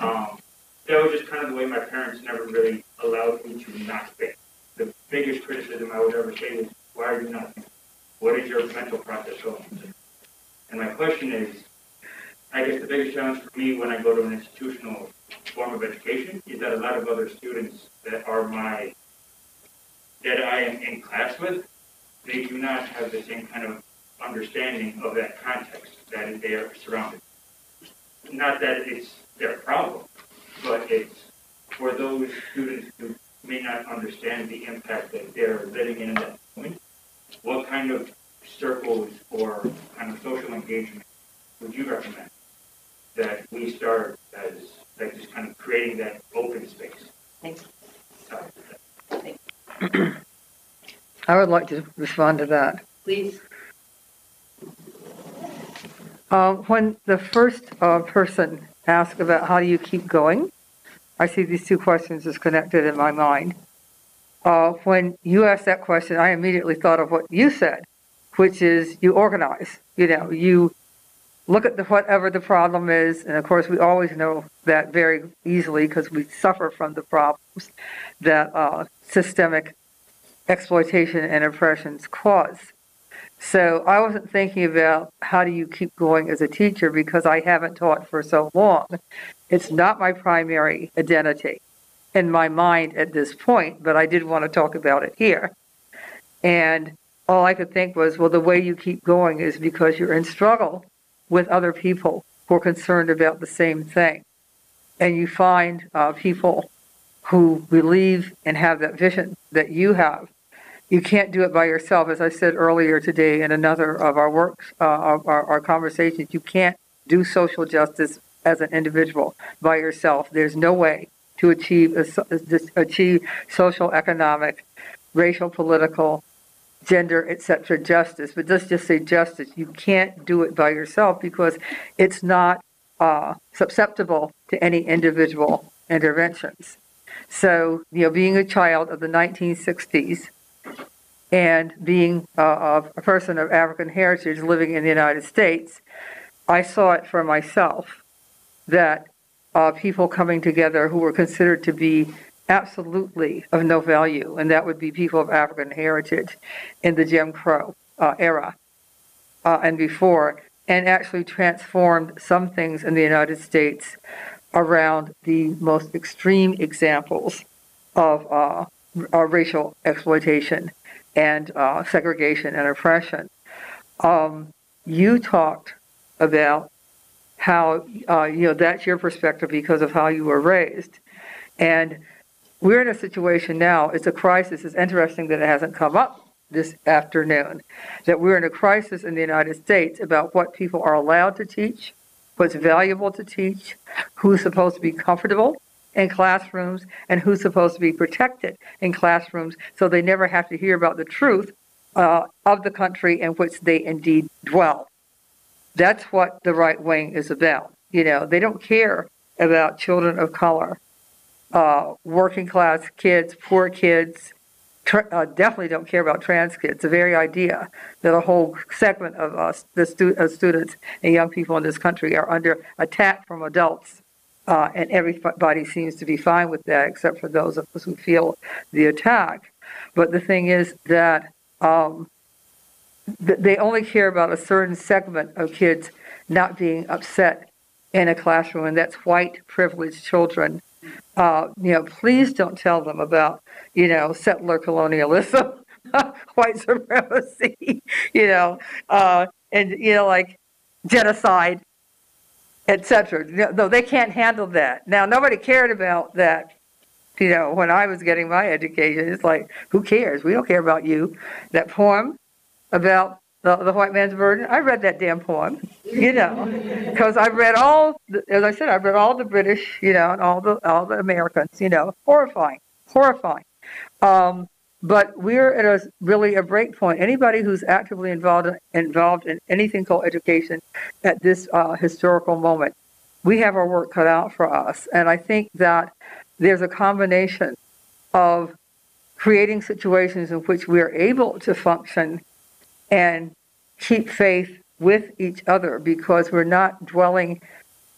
Um, that was just kind of the way my parents never really allowed me to not think. The biggest criticism I would ever say is, why are you not thinking? What is your mental process going through? And my question is, I guess the biggest challenge for me when I go to an institutional form of education is that a lot of other students that are my, that I am in class with, they do not have the same kind of understanding of that context that they are surrounded. Not that it's their problem, but it's for those students who may not understand the impact that they're living in at that point. What kind of circles or kind of social engagement would you recommend that we start as like just kind of creating that open space? Thanks. Sorry. I would like to respond to that. Please. Uh, When the first uh, person asked about how do you keep going, I see these two questions as connected in my mind. Uh, When you asked that question, I immediately thought of what you said, which is you organize. You know, you look at the, whatever the problem is, and of course we always know that very easily because we suffer from the problems that uh, systemic exploitation and oppressions cause. So I wasn't thinking about how do you keep going as a teacher because I haven't taught for so long. It's not my primary identity in my mind at this point, but I did want to talk about it here. And all I could think was, well, the way you keep going is because you're in struggle with other people who are concerned about the same thing. And you find uh, people who believe and have that vision that you have you can't do it by yourself. As I said earlier today in another of our works, uh, our, our conversations, you can't do social justice as an individual by yourself. There's no way to achieve achieve social, economic, racial, political, gender, etc. justice. But let's just say justice. You can't do it by yourself because it's not uh, susceptible to any individual interventions. So, you know, being a child of the 1960s and being uh, a person of African heritage living in the United States, I saw it for myself that uh, people coming together who were considered to be absolutely of no value, and that would be people of African heritage in the Jim Crow uh, era uh, and before, and actually transformed some things in the United States around the most extreme examples of uh, uh, racial exploitation and uh, segregation and oppression. Um, you talked about how uh, you know that's your perspective because of how you were raised, and we're in a situation now. It's a crisis. It's interesting that it hasn't come up this afternoon. That we're in a crisis in the United States about what people are allowed to teach, what's valuable to teach, who's supposed to be comfortable in classrooms and who's supposed to be protected in classrooms so they never have to hear about the truth uh, of the country in which they indeed dwell. That's what the right wing is about. You know, they don't care about children of color, uh, working class kids, poor kids, tra- uh, definitely don't care about trans kids. The very idea that a whole segment of us, the stu- uh, students and young people in this country, are under attack from adults uh, and everybody seems to be fine with that, except for those of us who feel the attack. But the thing is that um, th- they only care about a certain segment of kids not being upset in a classroom, and that's white privileged children. Uh, you know, please don't tell them about you know settler colonialism, white supremacy, you know, uh, and you know like genocide et cetera. No, they can't handle that. Now, nobody cared about that, you know, when I was getting my education. It's like, who cares? We don't care about you. That poem about the, the white man's burden, I read that damn poem, you know, because I've read all, the- as I said, I've read all the British, you know, and all the, all the Americans, you know, horrifying, horrifying. Um, but we're at a really a break point. Anybody who's actively involved involved in anything called education at this uh, historical moment, we have our work cut out for us. And I think that there's a combination of creating situations in which we are able to function and keep faith with each other because we're not dwelling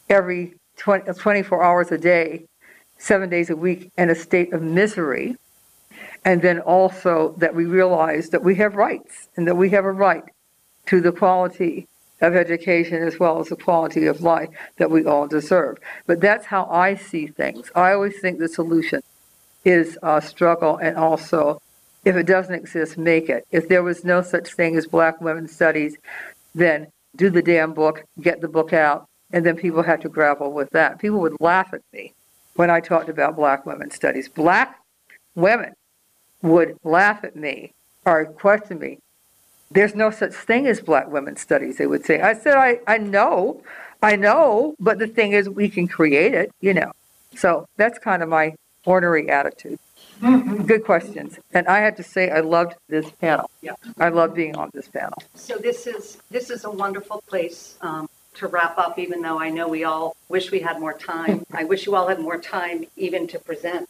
every 20, 24 hours a day, seven days a week in a state of misery and then also that we realize that we have rights and that we have a right to the quality of education as well as the quality of life that we all deserve. But that's how I see things. I always think the solution is a struggle and also if it doesn't exist, make it. If there was no such thing as black women's studies, then do the damn book, get the book out, and then people have to grapple with that. People would laugh at me when I talked about black women's studies. Black women would laugh at me or question me. There's no such thing as black women's studies, they would say. I said, I, I know, I know, but the thing is, we can create it, you know. So that's kind of my ornery attitude. Good questions. And I had to say, I loved this panel. Yeah. I love being on this panel. So this is, this is a wonderful place um, to wrap up, even though I know we all wish we had more time. I wish you all had more time even to present.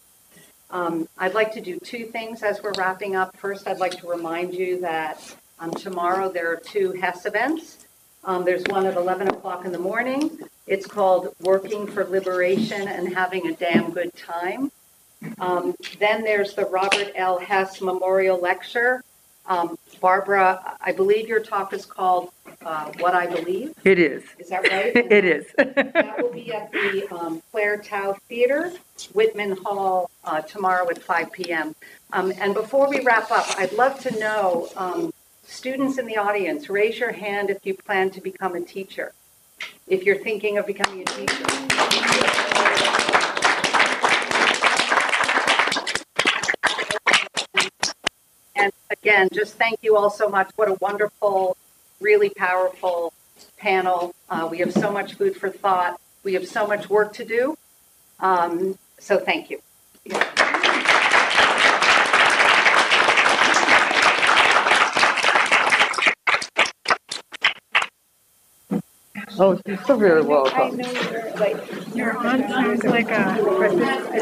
Um, I'd like to do two things as we're wrapping up. First, I'd like to remind you that um, tomorrow there are two Hess events. Um, There's one at 11 o'clock in the morning. It's called Working for Liberation and Having a Damn Good Time. Um, Then there's the Robert L. Hess Memorial Lecture. Um, Barbara, I believe your talk is called uh, What I Believe. It is. Is that right? It is. That will be at the um, Claire Tow Theater, Whitman Hall, uh, tomorrow at 5 PM. Um, And before we wrap up, I'd love to know, um, students in the audience, raise your hand if you plan to become a teacher, if you're thinking of becoming a teacher. And again, just thank you all so much. What a wonderful, really powerful panel. Uh, we have so much food for thought. We have so much work to do. Um, so thank you. Oh, you're so very welcome. I know you're like, sounds like a